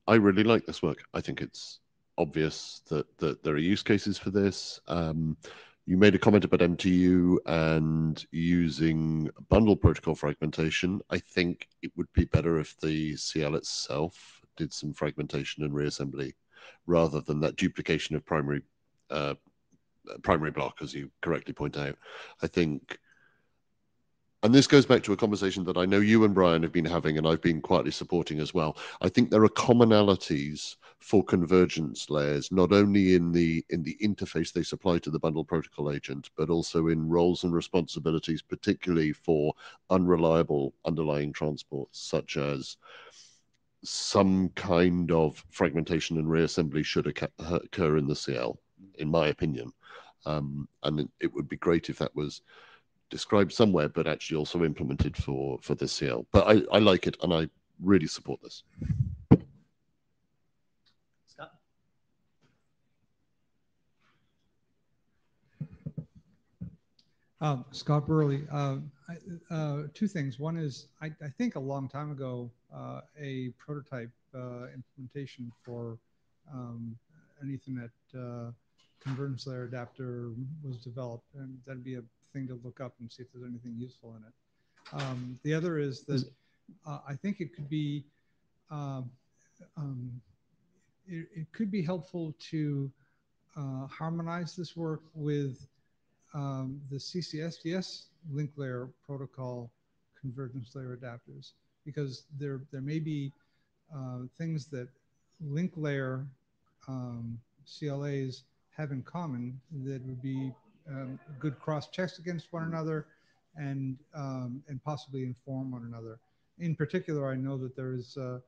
I really like this work. I think it's obvious that, that there are use cases for this. Um, you made a comment about MTU and using bundle protocol fragmentation. I think it would be better if the CL itself did some fragmentation and reassembly rather than that duplication of primary uh, Uh, primary block, as you correctly point out. I think and this goes back to a conversation that I know you and Brian have been having, and I've been quietly supporting as well. I think there are commonalities for convergence layers, not only in the in the interface they supply to the bundle protocol agent, but also in roles and responsibilities, particularly for unreliable underlying transports, such as some kind of fragmentation and reassembly should occur in the CL, in my opinion. Um, and it would be great if that was described somewhere, but actually also implemented for for this CL. But I, I like it and I really support this. Scott? Um, Scott Burleigh. Uh, I, uh, two things. One is I, I, think a long time ago, uh, a prototype uh, implementation for um, an Ethernet uh, convergence layer adapter was developed, and that'd be a thing to look up and see if there's anything useful in it. Um, the other is that uh, I think it could be um, um, it, it, could be helpful to uh, harmonize this work with um, the CCSDS link layer protocol convergence layer adapters because there there may be uh, things that link layer um, CLAs have in common that would be um, good cross checks against one another and um, and possibly inform one another. In particular, I know that there is uh,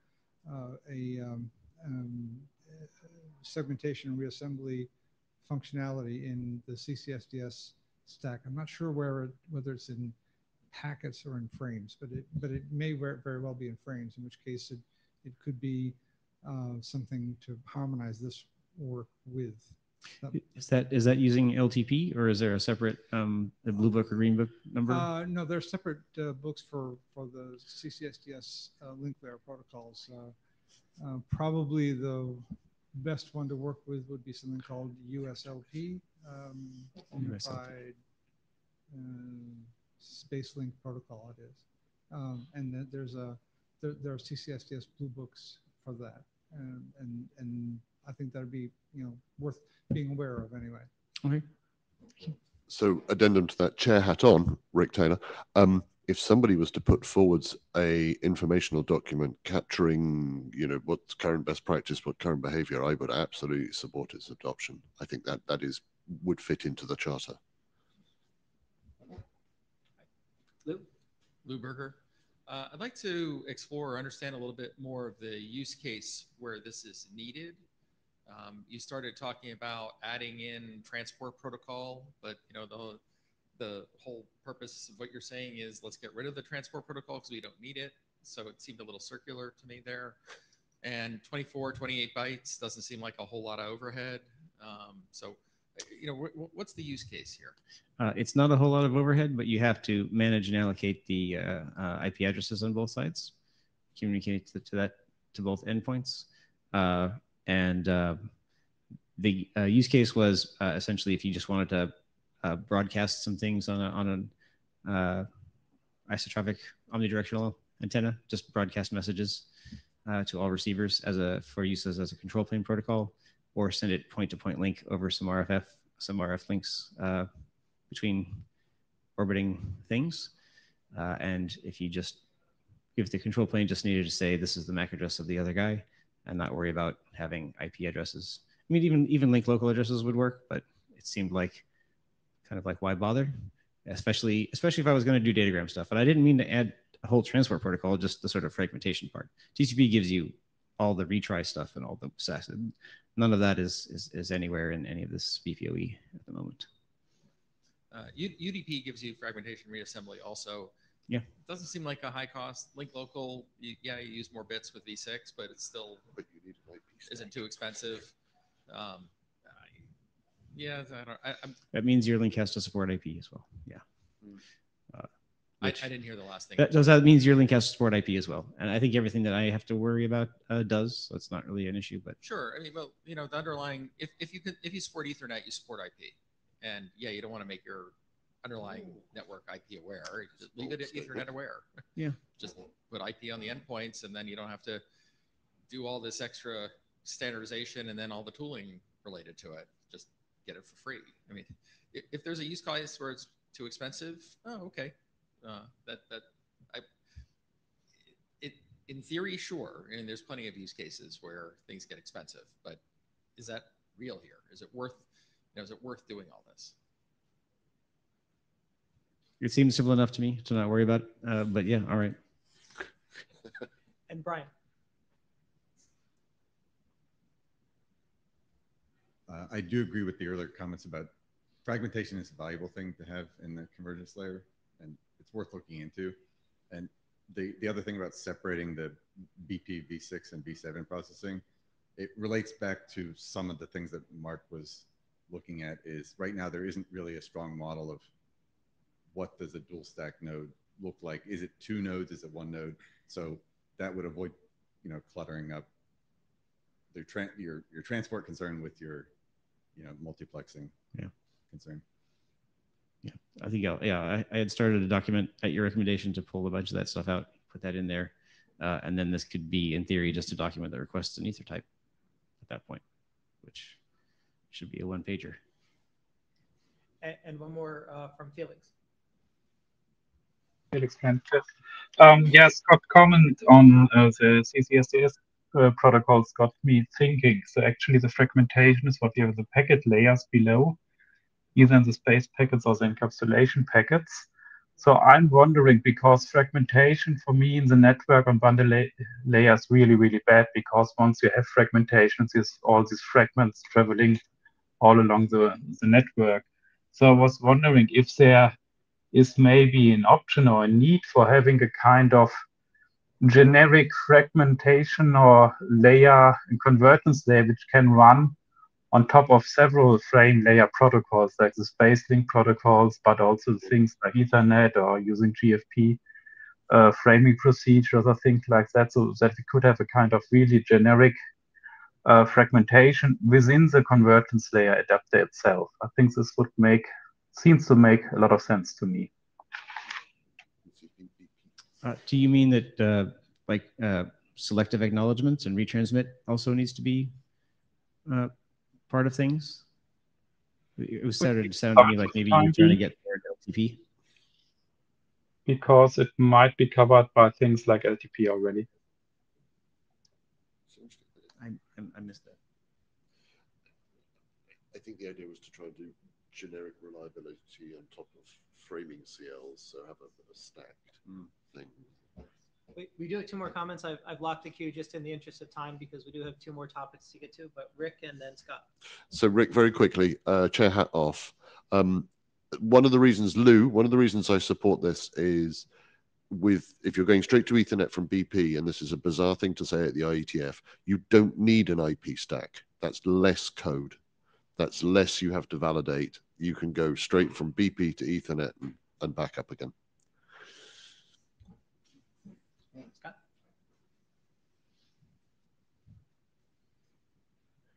uh, a um, um segmentation and reassembly functionality in the CCSDS stack. I'm not sure where it, whether it's in packets or in frames, but it but it may very, well be in frames. In which case, it it could be uh, something to harmonize this work with. Is that is that using LTP or is there a separate um, the blue book or green book number? Uh, no, there are separate uh, books for for the CCSDS uh, link layer protocols. Uh, uh, probably the best one to work with would be something called USLP, um, Unified uh, Space Link Protocol. It is, um, and then there's a there, there are CCSDS blue books for that, and and and I think that'd be you know worth being aware of anyway. Okay. So addendum to that chair hat on, Rick Taylor. Um, if somebody was to put forwards a informational document capturing, you know, what's current best practice, what current behavior, I would absolutely support its adoption. I think that that is would fit into the charter. Lou? Lou Berger. Uh, I'd like to explore or understand a little bit more of the use case where this is needed um, you started talking about adding in transport protocol, but you know the the whole purpose of what you're saying is let's get rid of the transport protocol because we don't need it. So it seemed a little circular to me there. And 24, 28 bytes doesn't seem like a whole lot of overhead. Um, so, you know, what's the use case here? Uh, it's not a whole lot of overhead, but you have to manage and allocate the uh, uh, IP addresses on both sides, communicate to, to that to both endpoints. Uh, and uh, the uh, use case was uh, essentially if you just wanted to uh, broadcast some things on a, on an uh, isotropic omnidirectional antenna, just broadcast messages uh, to all receivers as a for use as, as a control plane protocol, or send it point-to-point link over some RFF, some RF links between orbiting things. and if you just if the control plane just needed to say this is the MAC address of the other guy, and not worry about having IP addresses. I mean, even even link local addresses would work, but it seemed like kind of like why bother, especially especially if I was going to do datagram stuff. And I didn't mean to add a whole transport protocol, just the sort of fragmentation part. TCP gives you all the retry stuff and all the SAS. None of that is, is, is anywhere in any of this BPOE at the moment. Uh, UDP gives you fragmentation reassembly also. Yeah. It doesn't seem like a high cost. Link local, you, yeah, you use more bits with V6, but it's still But you need an IP stack. isn't too expensive. Um, I, yeah, I don't. I, I'm, That means your link has to support IP as well. Yeah. Hmm. Uh, I, which- I didn't hear the last thing. That, does that means your link has to support IP as well? And I think everything that I have to worry about uh, does. So it's not really an issue. But Sure. I mean, well, you know, the underlying if, if you could if you support Ethernet, you support IP, and yeah, you don't want to make your underlying network IP aware. Just leave it at Ethernet aware. Yeah. Just put IP on the endpoints, and then you don't have to do all this extra standardization and then all the tooling related to it. Just get it for free. I mean, if, if there's a use case where it's too expensive, oh, okay. Uh, that that I it in theory, sure. I mean, there's plenty of use cases where things get expensive, but is that real here? Is it worth, you know, is it worth doing all this? It seems simple enough to me to not worry about. Uh, but yeah, all right. And Brian, Uh, I do agree with the earlier comments about fragmentation is a valuable thing to have in the convergence layer, and it's worth looking into. And the, the other thing about separating the BP v6 and v7 processing, it relates back to some of the things that Marc was looking at is right now there isn't really a strong model of what does a dual stack node look like? Is it two nodes? Is it one node? So that would avoid, you know, cluttering up their tra- your your transport concern with your, you know, multiplexing Yeah. concern. Yeah, I think I'll, yeah, I, I had started a document at your recommendation to pull a bunch of that stuff out, put that in there, uh, and then this could be, in theory, just a document that requests an ether type at that point, which should be a one pager. and, and one more uh, from Felix. Felix. Um, yes, got comment on uh, the CCSDS uh, protocols got me thinking. So actually, the fragmentation is what you have the packet layers below, either in the space packets or the encapsulation packets. So I'm wondering because fragmentation for me in the network on bundle la- really, really bad because once you have fragmentation, there's all these fragments traveling all along the, the network. So I was wondering if there is maybe an option or a need for having a kind of generic fragmentation or layer and convergence layer which can run on top of several frame layer protocols like the space link protocols, but also things like Ethernet or using GFP uh, framing procedures or things like that, so that we could have a kind of really generic uh, fragmentation within the convergence layer adapter itself. I think this would make seems to make a lot of sense to me. Uh, do you mean that uh, like uh, selective acknowledgements and retransmit also needs to be uh, part of things? It was started to sound to me like maybe you're trying to get toward LTP. Because it might be covered by things like LTP already. I, I, I missed that. I think the idea was to try and do generic reliability on top of framing CLs, so have a, a stacked thing. We, we do have two more comments. I've, I've locked the queue just in the interest of time because we do have two more topics to get to. But Rick and then Scott. So, Rick, very quickly, uh, chair hat off. Um, one of the reasons, Lou, one of the reasons I support this is with if you're going straight to Ethernet from BP, and this is a bizarre thing to say at the IETF, you don't need an IP stack. That's less code. That's less you have to validate. You can go straight from BP to Ethernet and, and back up again.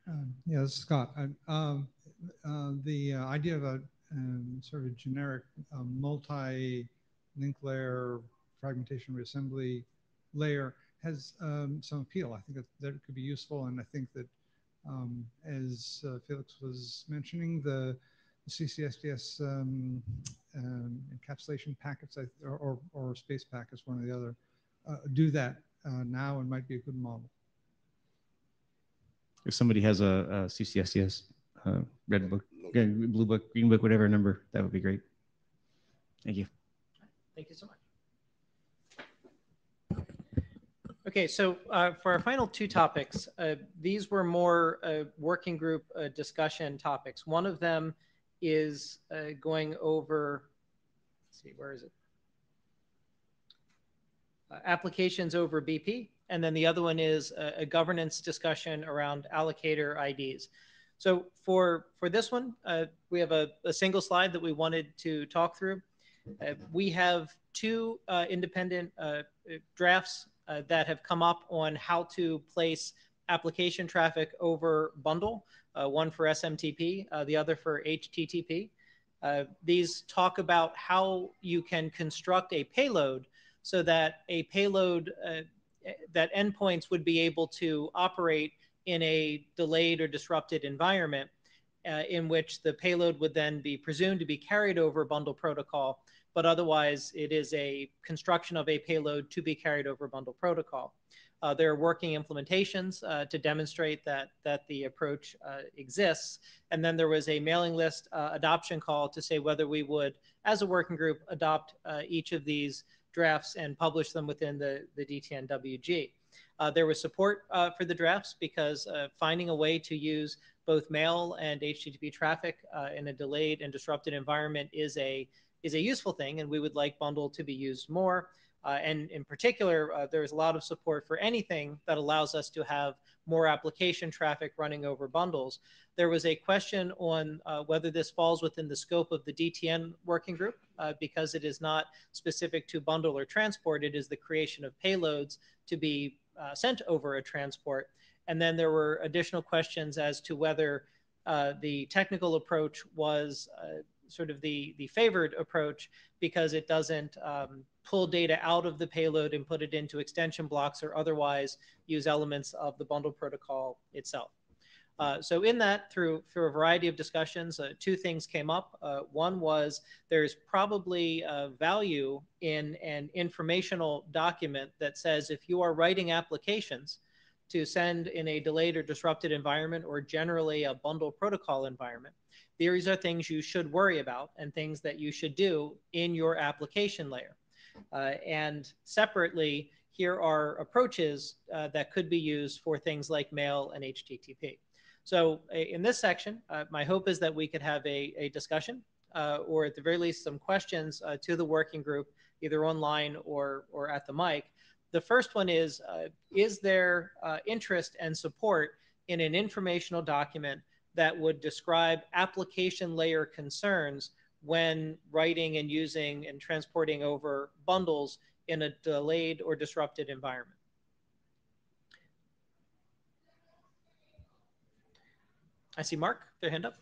Um, yeah, this is Scott. I, um, uh, the uh, idea of a um, sort of generic uh, multi-link layer fragmentation reassembly layer has um, some appeal. I think that, that it could be useful, and I think that um, as uh, Felix was mentioning, the CCSDS um, um, encapsulation packets I, or, or, or space packets, one or the other, uh, do that uh, now and might be a good model. If somebody has a, a CCSDS uh, red book, blue book, green book, whatever number, that would be great. Thank you. Thank you so much. Okay, so uh, for our final two topics, uh, these were more uh, working group uh, discussion topics. One of them is uh, going over, let's see, where is it? Uh, applications over BP, and then the other one is a, a governance discussion around allocator IDs. So for for this one, uh, we have a, a single slide that we wanted to talk through. Uh, we have two uh, independent uh, drafts that have come up on how to place application traffic over bundle, one for SMTP, uh, the other for HTTP. Uh, these talk about how you can construct a payload so that a payload uh, that endpoints would be able to operate in a delayed or disrupted environment uh, in which the payload would then be presumed to be carried over bundle protocol but otherwise it is a construction of a payload to be carried over bundle protocol. Uh, there are working implementations uh, to demonstrate that that the approach uh, exists, and then there was a mailing list uh, adoption call to say whether we would, as a working group, adopt uh, each of these drafts and publish them within the the DTNWG. Uh, there was support for the drafts because finding a way to use both mail and HTTP traffic in a delayed and disrupted environment is a is a useful thing, and we would like Bundle to be used more. Uh, and in particular, uh, there's a lot of support for anything that allows us to have more application traffic running over bundles. There was a question on uh, whether this falls within the scope of the DTN working group uh, because it is not specific to bundle or transport. It is the creation of payloads to be uh, sent over a transport. And then there were additional questions as to whether uh, the technical approach was sort of the the favored approach because it doesn't um, pull data out of the payload and put it into extension blocks or otherwise use elements of the bundle protocol itself. Uh, so in that, through through a variety of discussions, uh, two things came up. Uh, one was there's probably value in an informational document that says if you are writing applications to send in a delayed or disrupted environment or generally a bundle protocol environment, these are things you should worry about and things that you should do in your application layer. Uh, and separately, here are approaches uh, that could be used for things like mail and HTTP. So in this section, uh, my hope is that we could have a, a discussion uh, or at the very least some questions uh, to the working group, either online or, or at the mic. The first one is, uh, is there interest and support in an informational document that would describe application layer concerns when writing and using and transporting over bundles in a delayed or disrupted environment. I see Marc, their hand up.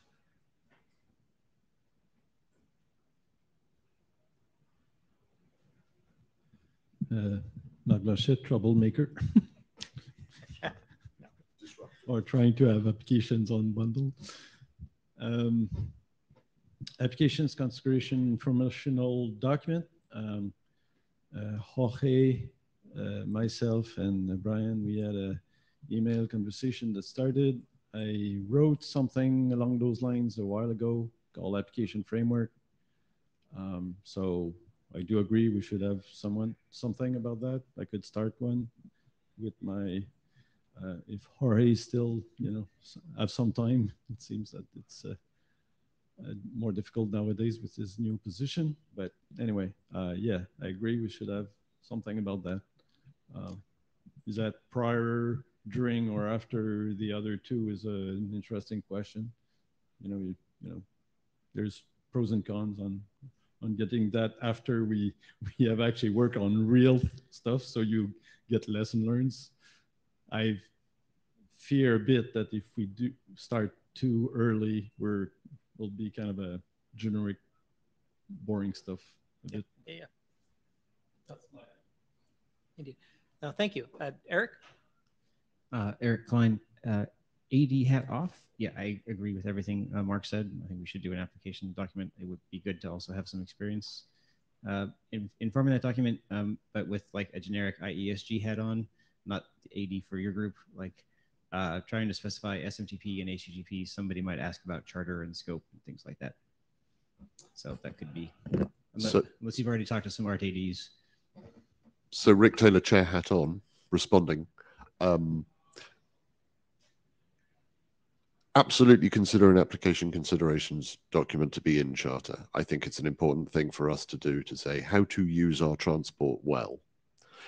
Uh, Naglashet, troublemaker. or trying to have applications on bundle. Um, applications configuration informational document. Um, uh, Jorge, uh, myself, and Brian, we had a email conversation that started. I wrote something along those lines a while ago called application framework. Um, so I do agree we should have someone something about that. I could start one with my uh, if Jorge still, you know, have some time, it seems that it's uh, uh, more difficult nowadays with his new position. But anyway, uh, yeah, I agree. We should have something about that. Uh, is that prior, during, or after the other two? Is an interesting question. You know, you, you know, there's pros and cons on on getting that after we we have actually worked on real stuff, so you get lesson learns I fear a bit that if we do start too early, we're will be kind of a generic, boring stuff. Yeah, yeah, yeah. That's my indeed. No, thank you, uh, Erik. Uh, Erik Kline, uh, AD hat off. Yeah, I agree with everything uh, Marc said. I think we should do an application document. It would be good to also have some experience uh, in, forming that document, um, but with like a generic IESG head on, not AD for your group, like uh, trying to specify SMTP and HTTP, somebody might ask about charter and scope and things like that. So that could be, unless, So- unless you've already talked to some RTDs. So Rick Taylor, chair hat on, responding. Um, absolutely consider an application considerations document to be in charter. I think it's an important thing for us to do to say how to use our transport well.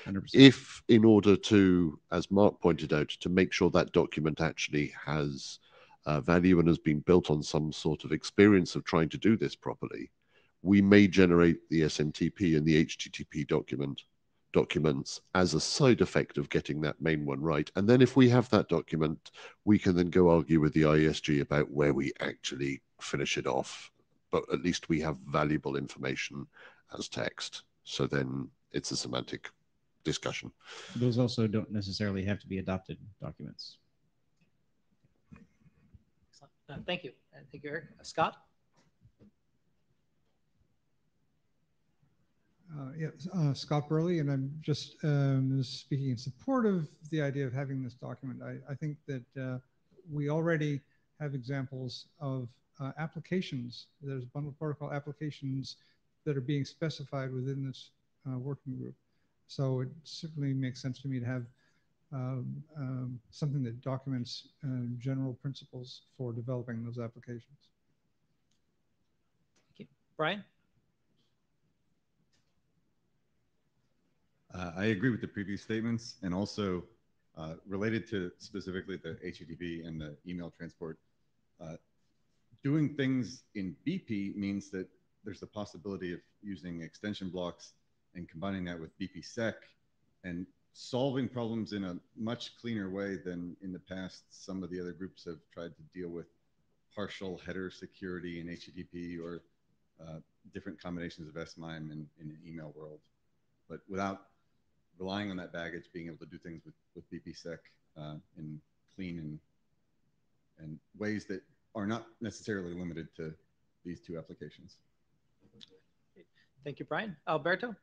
100%. If, in order to, as Marc pointed out, to make sure that document actually has uh, value and has been built on some sort of experience of trying to do this properly, we may generate the SMTP and the HTTP document documents as a side effect of getting that main one right. And then if we have that document, we can then go argue with the IESG about where we actually finish it off. But at least we have valuable information as text. So then it's a semantic discussion. Those also don't necessarily have to be adopted documents. Excellent. Uh, thank you. Uh, thank you, Erik. Uh, Scott? Uh, yeah, uh, Scott Burleigh, and I'm just um, speaking in support of the idea of having this document. I, I think that uh, we already have examples of uh, applications. There's bundle protocol applications that are being specified within this uh, working group. So it certainly makes sense to me to have um, um, something that documents uh, general principles for developing those applications. Thank you. Brian? Uh, I agree with the previous statements and also uh, related to specifically the HTTP and the email transport. Uh, doing things in BP means that there's the possibility of using extension blocks and combining that with BPSec and solving problems in a much cleaner way than in the past. Some of the other groups have tried to deal with partial header security in HTTP or uh, different combinations of SMIME in, in an email world. But without relying on that baggage, being able to do things with, with BPSec uh, in clean and, and ways that are not necessarily limited to these two applications. Thank you, Brian. Alberto?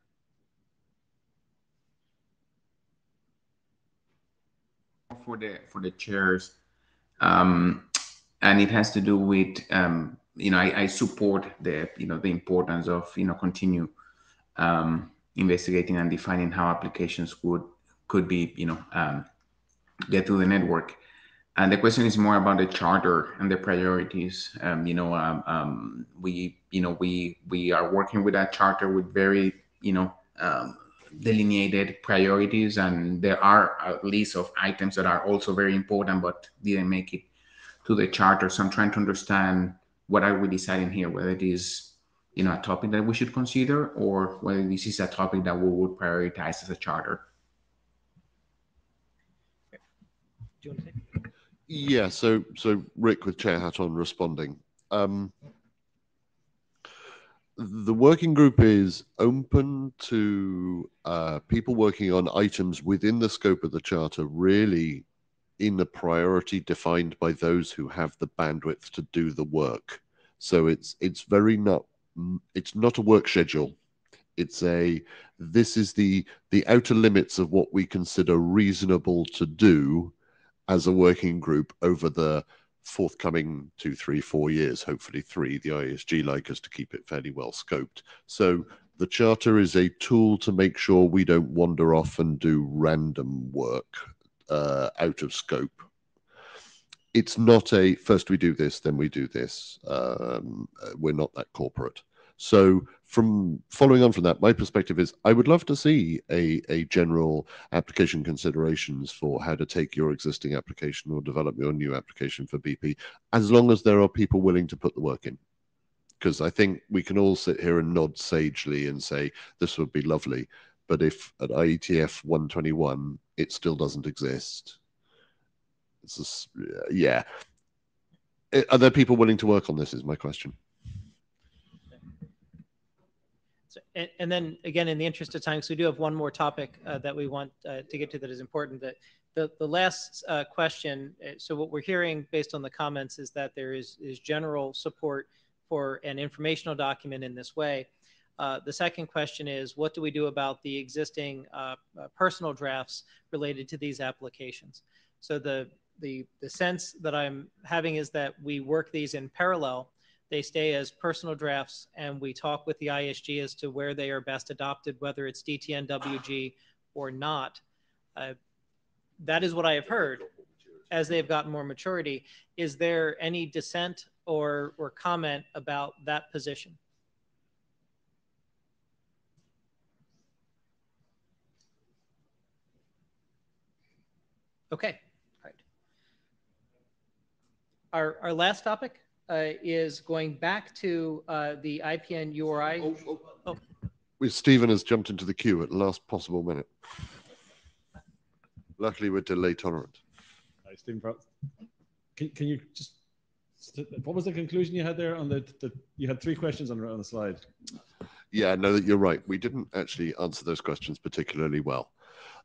For the for the chairs, um, and it has to do with um, you know I, I support the you know the importance of you know continue um, investigating and defining how applications would could be you know um, get to the network. And the question is more about the charter and the priorities. Um, you know, um, we you know we we are working with that charter with very you know delineated priorities, and there are a list of items that are also very important but didn't make it to the charter. So I'm trying to understand what are we deciding here, whether it is you know a topic that we should consider or whether this is a topic that we would prioritize as a charter. Do you want to say? Yeah, so so Rick with chair hat on responding. Um, the working group is open to uh, people working on items within the scope of the charter, really in the priority defined by those who have the bandwidth to do the work. So it's it's very not it's not a work schedule. It's a this is the the outer limits of what we consider reasonable to do as a working group over the forthcoming two, three, four years, hopefully three. The IESG like us to keep it fairly well scoped. So the charter is a tool to make sure we don't wander off and do random work uh, out of scope. It's not a first we do this, then we do this. Um, we're not that corporate. So, from following on from that, my perspective is I would love to see a, a general application considerations for how to take your existing application or develop your new application for BP, as long as there are people willing to put the work in. Because I think we can all sit here and nod sagely and say this would be lovely, but if at IETF 121 it still doesn't exist, it's just, yeah. Eh, are there people willing to work on this? Is my question. So, and, and, then again, in the interest of time, because we do have one more topic uh, that we want uh, to get to that is important. That the the last uh, question. So what we're hearing based on the comments is that there is is general support for an informational document in this way. Uh, the second question is, what do we do about the existing uh, uh, personal drafts related to these applications? So the, the, the sense that I'm having is that we work these in parallel. They stay as personal drafts, and we talk with the IESG as to where they are best adopted, whether it's DTN WG or not. Uh, that is what I have heard as they've gotten more maturity. Is there any dissent or, or comment about that position? Okay, all right. Our, our last topic is going back to uh, the IPN URI. Oh, We- Stephen has jumped into the queue at the last possible minute. Luckily, we're delay tolerant. Hi, Stephen Can, can you just, what was the conclusion you had there on the, the you had three questions on, on the slide? Yeah, no, you're right. We didn't actually answer those questions particularly well.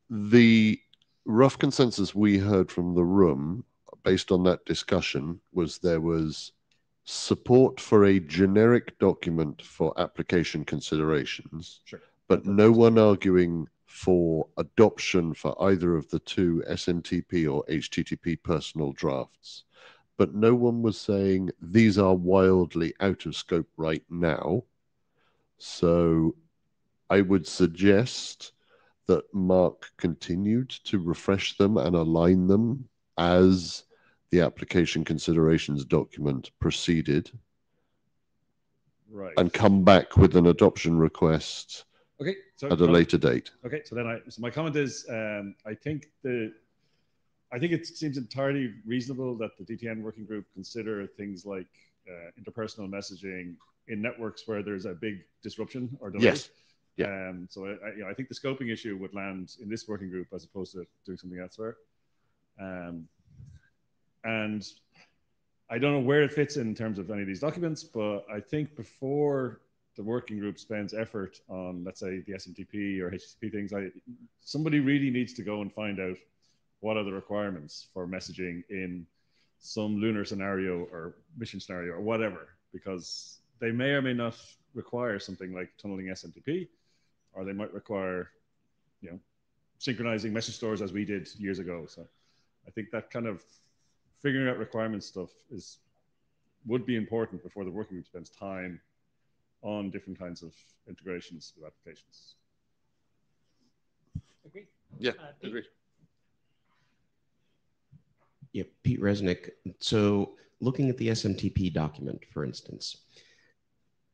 The rough consensus we heard from the room, based on that discussion, was there was support for a generic document for application considerations, Sure. but no one arguing for adoption for either of the two SMTP or HTTP personal drafts. But no one was saying these are wildly out of scope right now. So I would suggest that Marc continued to refresh them and align them as the application considerations document proceeded Right. and come back with an adoption request Okay. So at a later date. Okay, so then I so my comment is um, I think the I think it seems entirely reasonable that the DTN working group consider things like uh, interpersonal messaging in networks where there's a big disruption or delay. Yes. Yeah. Um, so I, I, you know, I think the scoping issue would land in this working group as opposed to doing something elsewhere. Um, and I don't know where it fits in terms of any of these documents, but I think before the working group spends effort on, let's say, the SMTP or HTTP things, I somebody really needs to go and find out what are the requirements for messaging in some lunar scenario or mission scenario or whatever, because they may or may not require something like tunneling SMTP, or they might require, you know, synchronizing message stores as we did years ago. So I think that kind of figuring out requirement stuff is would be important before the working group spends time on different kinds of integrations with applications. Agreed. Yeah, Uh, Pete? agreed. Yeah, Pete Resnick. So looking at the SMTP document, for instance,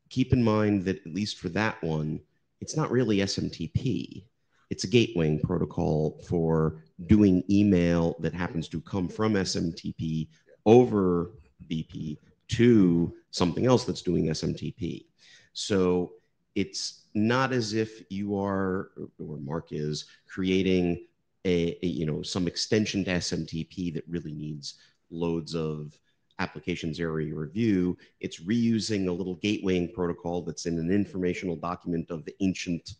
keep in mind that at least for that one, it's not really SMTP. It's a gatewaying protocol for doing email that happens to come from SMTP over BP to something else that's doing SMTP. So it's not as if you are, or Marc is, creating a, a, you know some extension to SMTP that really needs loads of applications area review. It's reusing a little gatewaying protocol that's in an informational document of the ancient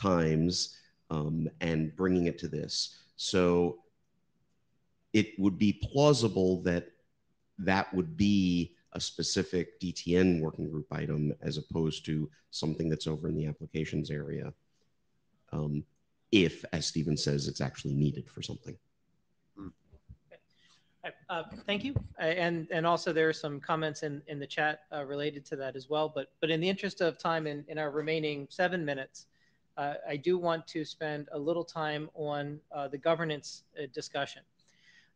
times um, and bringing it to this. So it would be plausible that that would be a specific DTN working group item as opposed to something that's over in the applications area. Um, if, as Stephen says, it's actually needed for something. Uh, Thank you. Uh, And, and also there are some comments in, in the chat uh, related to that as well. But, but in the interest of time in, in our remaining seven minutes, uh, I do want to spend a little time on uh, the governance uh, discussion.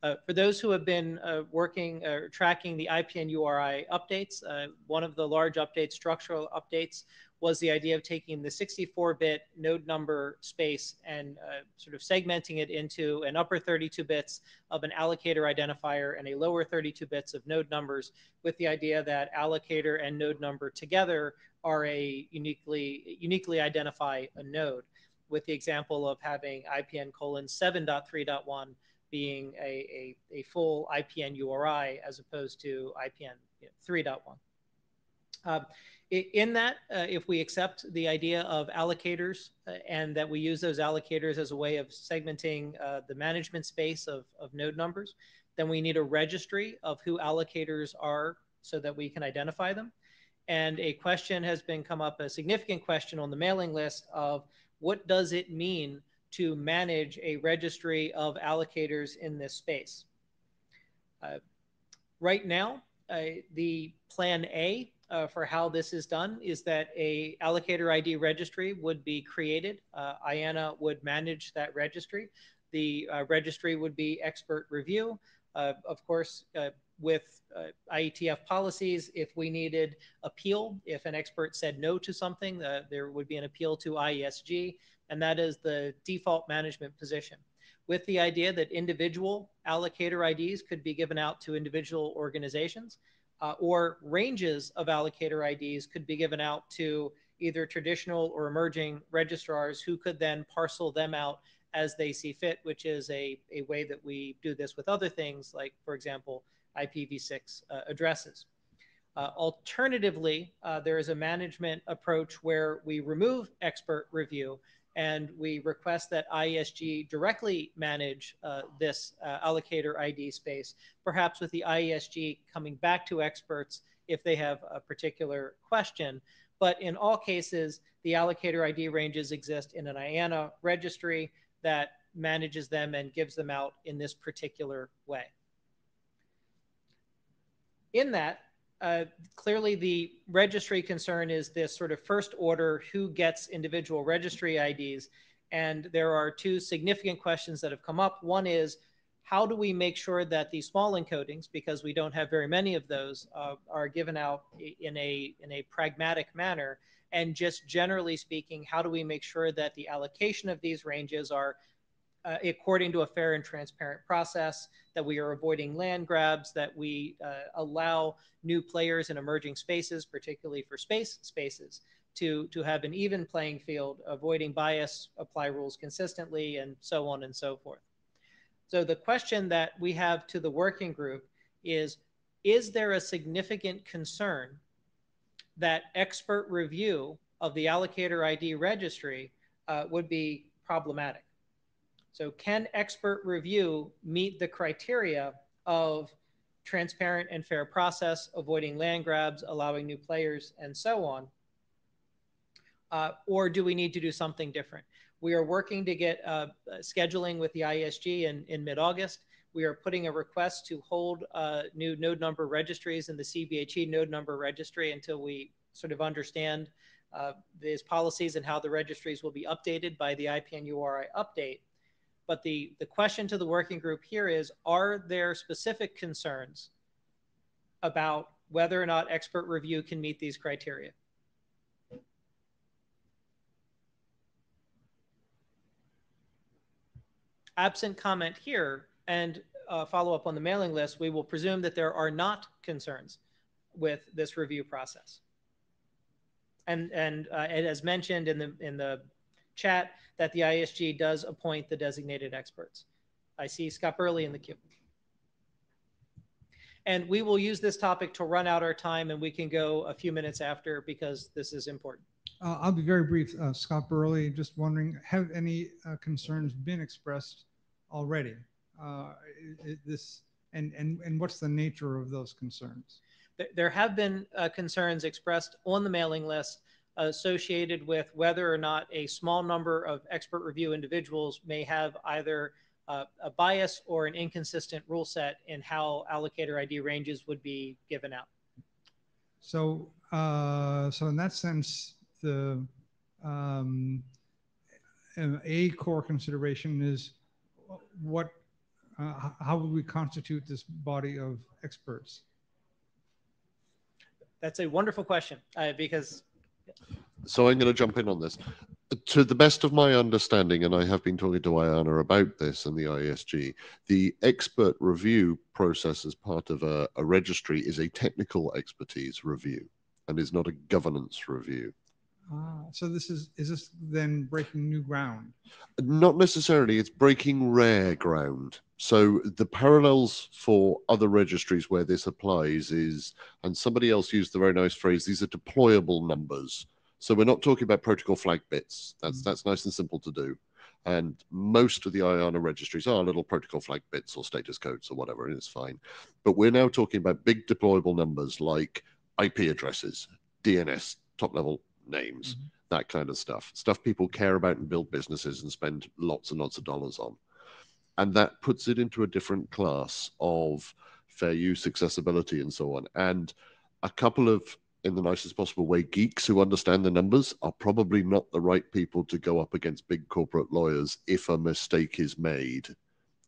Uh, For those who have been uh, working or tracking the IPN URI updates, uh, one of the large updates, structural updates, was the idea of taking the 64-bit node number space and uh, sort of segmenting it into an upper 32 bits of an allocator identifier and a lower 32 bits of node numbers with the idea that allocator and node number together are a uniquely uniquely identify a node with the example of having IPN colon 7.3.1 being a, a, a full IPN URI as opposed to IPN you know, 3.1. Um, in that, uh, if we accept the idea of allocators uh, and that we use those allocators as a way of segmenting uh, the management space of, of node numbers, then we need a registry of who allocators are so that we can identify them. And a question has been come up, a significant question on the mailing list of what does it mean to manage a registry of allocators in this space? Uh, right now, uh, the plan A uh, for how this is done is that a allocator ID registry would be created. Uh, IANA would manage that registry. The uh, registry would be expert review. Uh, of course, uh, with uh, IETF policies, if we needed appeal, if an expert said no to something, there would be an appeal to IESG, and that is the default management position with the idea that individual allocator IDs could be given out to individual organizations uh, or ranges of allocator IDs could be given out to either traditional or emerging registrars who could then parcel them out as they see fit, which is a, a way that we do this with other things like, for example, IPv6 uh, addresses. Uh, alternatively, uh, there is a management approach where we remove expert review and we request that IESG directly manage uh, this uh, allocator ID space, perhaps with the IESG coming back to experts if they have a particular question. But in all cases, the allocator ID ranges exist in an IANA registry that manages them and gives them out in this particular way. In that, uh, clearly the registry concern is this sort of first order who gets individual registry IDs. And there are two significant questions that have come up. One is how do we make sure that these small encodings, because we don't have very many of those, uh, are given out in a, in a pragmatic manner? And just generally speaking, how do we make sure that the allocation of these ranges are uh, according to a fair and transparent process, that we are avoiding land grabs, that we uh, allow new players in emerging spaces, particularly for space spaces, to, to have an even playing field, avoiding bias, apply rules consistently, and so on and so forth. So the question that we have to the working group is, is there a significant concern that expert review of the allocator ID registry uh, would be problematic? So can expert review meet the criteria of transparent and fair process, avoiding land grabs, allowing new players, and so on? Uh, or do we need to do something different? We are working to get uh, scheduling with the IESG in, in mid-August. We are putting a request to hold uh, new node number registries in the CBHE node number registry until we sort of understand uh, these policies and how the registries will be updated by the IPN URI update. But the, the question to the working group here is, are there specific concerns about whether or not expert review can meet these criteria? Absent comment here and uh, follow up on the mailing list, we will presume that there are not concerns with this review process. And, and, uh, and as mentioned in the, in the chat that the IESG does appoint the designated experts. I see Scott Burleigh in the queue. And we will use this topic to run out our time and we can go a few minutes after because this is important. Uh, I'll be very brief. Uh, Scott Burleigh, just wondering, have any uh, concerns been expressed already? Uh, this and, and, and what's the nature of those concerns? There have been uh, concerns expressed on the mailing list associated with whether or not a small number of expert review individuals may have either uh, a bias or an inconsistent rule set in how allocator ID ranges would be given out. So, uh, so in that sense, the um, a core consideration is what, uh, how would we constitute this body of experts? That's a wonderful question uh, because so I'm going to jump in on this. To the best of my understanding, and I have been talking to IANA about this and the IESG, the expert review process as part of a, a registry is a technical expertise review and is not a governance review. Ah, so this is is this then breaking new ground? Not necessarily. It's breaking rare ground. So the parallels for other registries where this applies is, and somebody else used the very nice phrase, these are deployable numbers. So we're not talking about protocol flag bits. That's mm. that's nice and simple to do. And most of the IANA registries are little protocol flag bits or status codes or whatever, and it's fine. But we're now talking about big deployable numbers like IP addresses, DNS top level names, mm-hmm. that kind of stuff, stuff people care about and build businesses and spend lots and lots of dollars on. And that puts it into a different class of fair use, accessibility, and so on. And a couple of, in the nicest possible way, geeks who understand the numbers are probably not the right people to go up against big corporate lawyers if a mistake is made.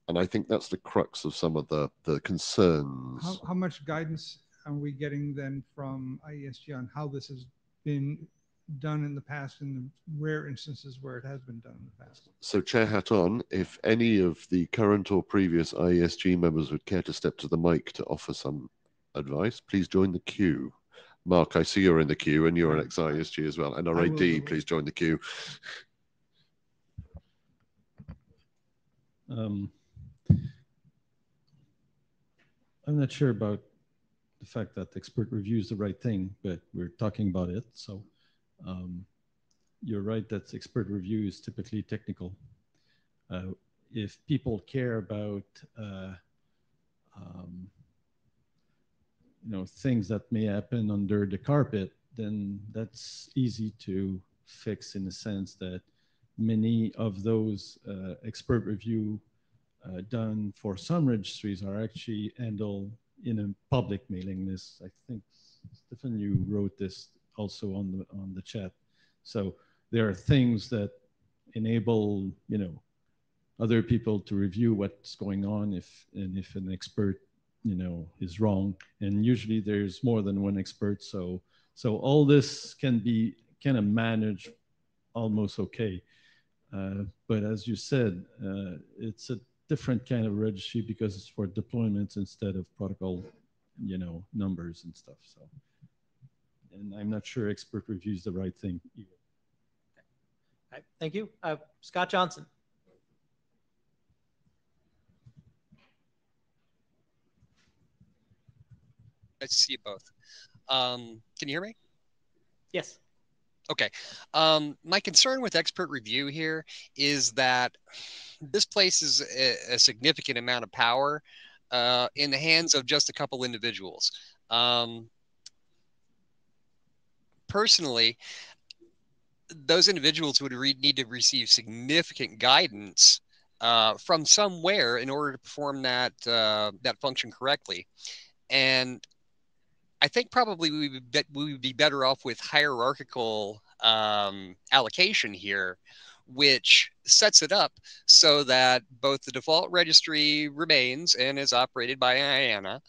And I think that's the crux of some of the, the concerns. How, how much guidance are we getting then from IESG on how this has been done in the past and the rare instances where it has been done in the past? So, chair hat on, if any of the current or previous IESG members would care to step to the mic to offer some advice, please join the queue. Marc, I see you're in the queue and you're an ex IESG as well. And will, I RAD, please join the queue. Um, I'm not sure about the fact that expert review is the right thing, but we're talking about it. So um, you're right that expert review is typically technical. Uh, if people care about uh, um, you know things that may happen under the carpet, then that's easy to fix in the sense that many of those uh, expert review uh, done for some registries are actually handled in a public mailing list. I think Stefan, you wrote this also on the on the chat. So there are things that enable you know other people to review what's going on if and if an expert you know is wrong. And usually there's more than one expert. So so all this can be kind of managed almost okay. Uh, but as you said uh, it's a different kind of registry because it's for deployments instead of protocol you know numbers and stuff. So and i'm not sure expert review is the right thing either All right, thank you. Uh, Scott Johnson. Nice to see you both. Um, can you hear me? Yes. Okay. Um, my concern with expert review here is that this places a, a significant amount of power uh, in the hands of just a couple individuals. Um, personally, those individuals would re- need to receive significant guidance uh, from somewhere in order to perform that uh, that function correctly. And I think probably we would, be, we would be better off with hierarchical um, allocation here, which sets it up so that both the default registry remains and is operated by IANA,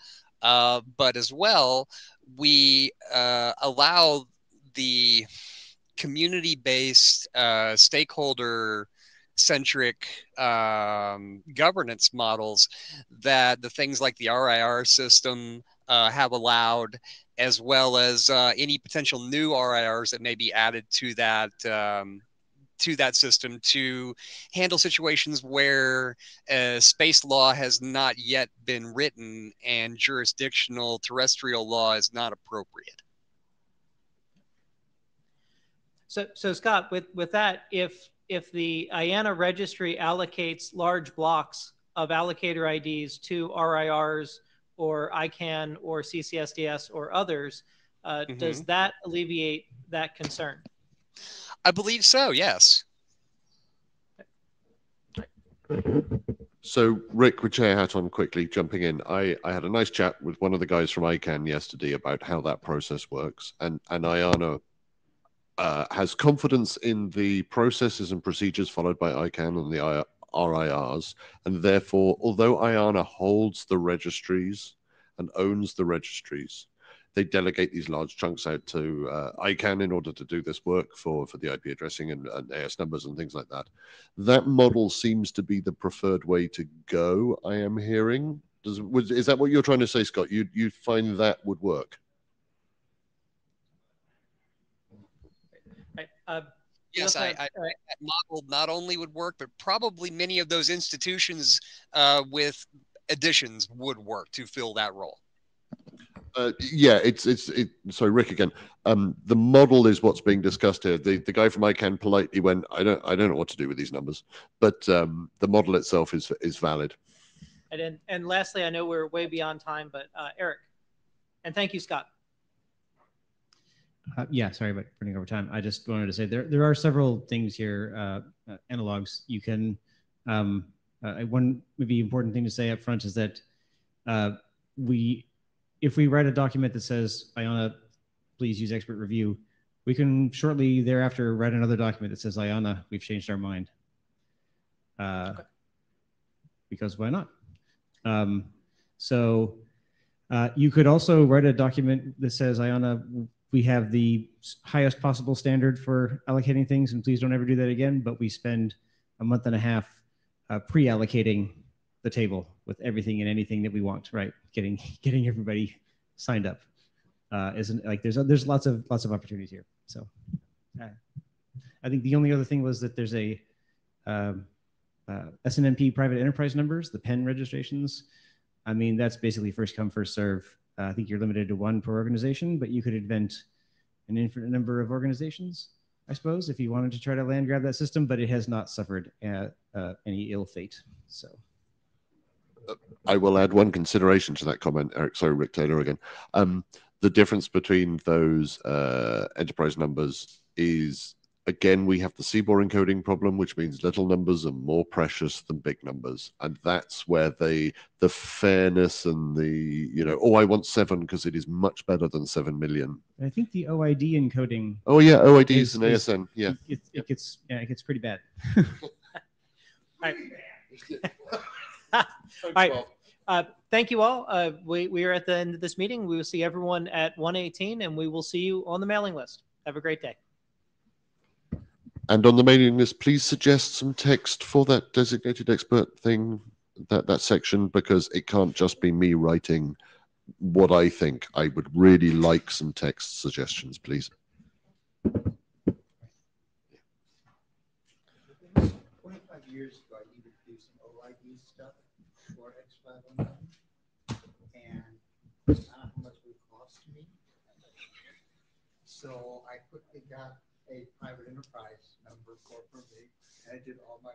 uh, but as well, we uh, allow the community based, uh, stakeholder centric um, governance models that the things like the RIR system uh, have allowed, as well as uh, any potential new RIRs that may be added to that. Um, to that system to handle situations where uh, space law has not yet been written and jurisdictional terrestrial law is not appropriate. So, so Scott, with, with that, if, if the IANA registry allocates large blocks of allocator IDs to RIRs or ICANN or CCSDS or others, uh, does Mhm. that alleviate that concern? I believe so, yes. So, Rick, with chair hat on, quickly jumping in. I, I had a nice chat with one of the guys from ICANN yesterday about how that process works, and and IANA uh, has confidence in the processes and procedures followed by ICANN and the RIRs, and therefore, although IANA holds the registries and owns the registries, they delegate these large chunks out to uh, ICANN in order to do this work for, for the IP addressing and, and AS numbers and things like that. That model seems to be the preferred way to go. I am hearing. Does, is that what you're trying to say, Scott? You you find that would work? Uh, Yes, also I, have, I, uh, that model not only would work, but probably many of those institutions uh, with additions would work to fill that role. Uh, yeah, it's it's it. Sorry, Rick again. Um, the model is what's being discussed here. The the guy from ICANN politely went, I don't I don't know what to do with these numbers, but um, the model itself is is valid. And then, and lastly, I know we're way beyond time, but uh, Erik, and thank you, Scott. Uh, yeah, sorry about running over time. I just wanted to say there there are several things here, uh, uh, analogs. You can um, uh, one maybe important thing to say up front is that uh, we, if we write a document that says IANA, please use expert review, we can shortly thereafter write another document that says IANA, we've changed our mind. Uh, because why not? Um, so uh, you could also write a document that says IANA, we have the highest possible standard for allocating things, and please don't ever do that again. But we spend a month and a half uh, pre-allocating the table with everything and anything that we want, right? Getting getting everybody signed up. Uh, isn't like there's there's lots of lots of opportunities here. So uh, I think the only other thing was that there's a um, uh, SNMP private enterprise numbers, the PEN registrations. I mean, that's basically first come, first serve. Uh, I think you're limited to one per organization, but you could invent an infinite number of organizations, I suppose, if you wanted to try to land grab that system, but it has not suffered uh, uh, any ill fate. So. I will add one consideration to that comment, Erik. Sorry, Rick Taylor again. Um, the difference between those uh, enterprise numbers is again we have the CBOR encoding problem, which means little numbers are more precious than big numbers, and that's where the the fairness and the you know oh I want seven because it is much better than seven million. I think the OID encoding. Oh yeah, OID is, is an ASN. Yeah, it, it, gets yeah it gets pretty bad. All right. Uh, thank you all. Uh, we, we are at the end of this meeting. We will see everyone at 118 and we will see you on the mailing list. Have a great day. And on the mailing list, please suggest some text for that designated expert thing, that, that section, because it can't just be me writing what I think. I would really like some text suggestions, please. years ago, I needed to do some OID stuff for X509, and not how much it cost me. So I quickly got a private enterprise for and I did all my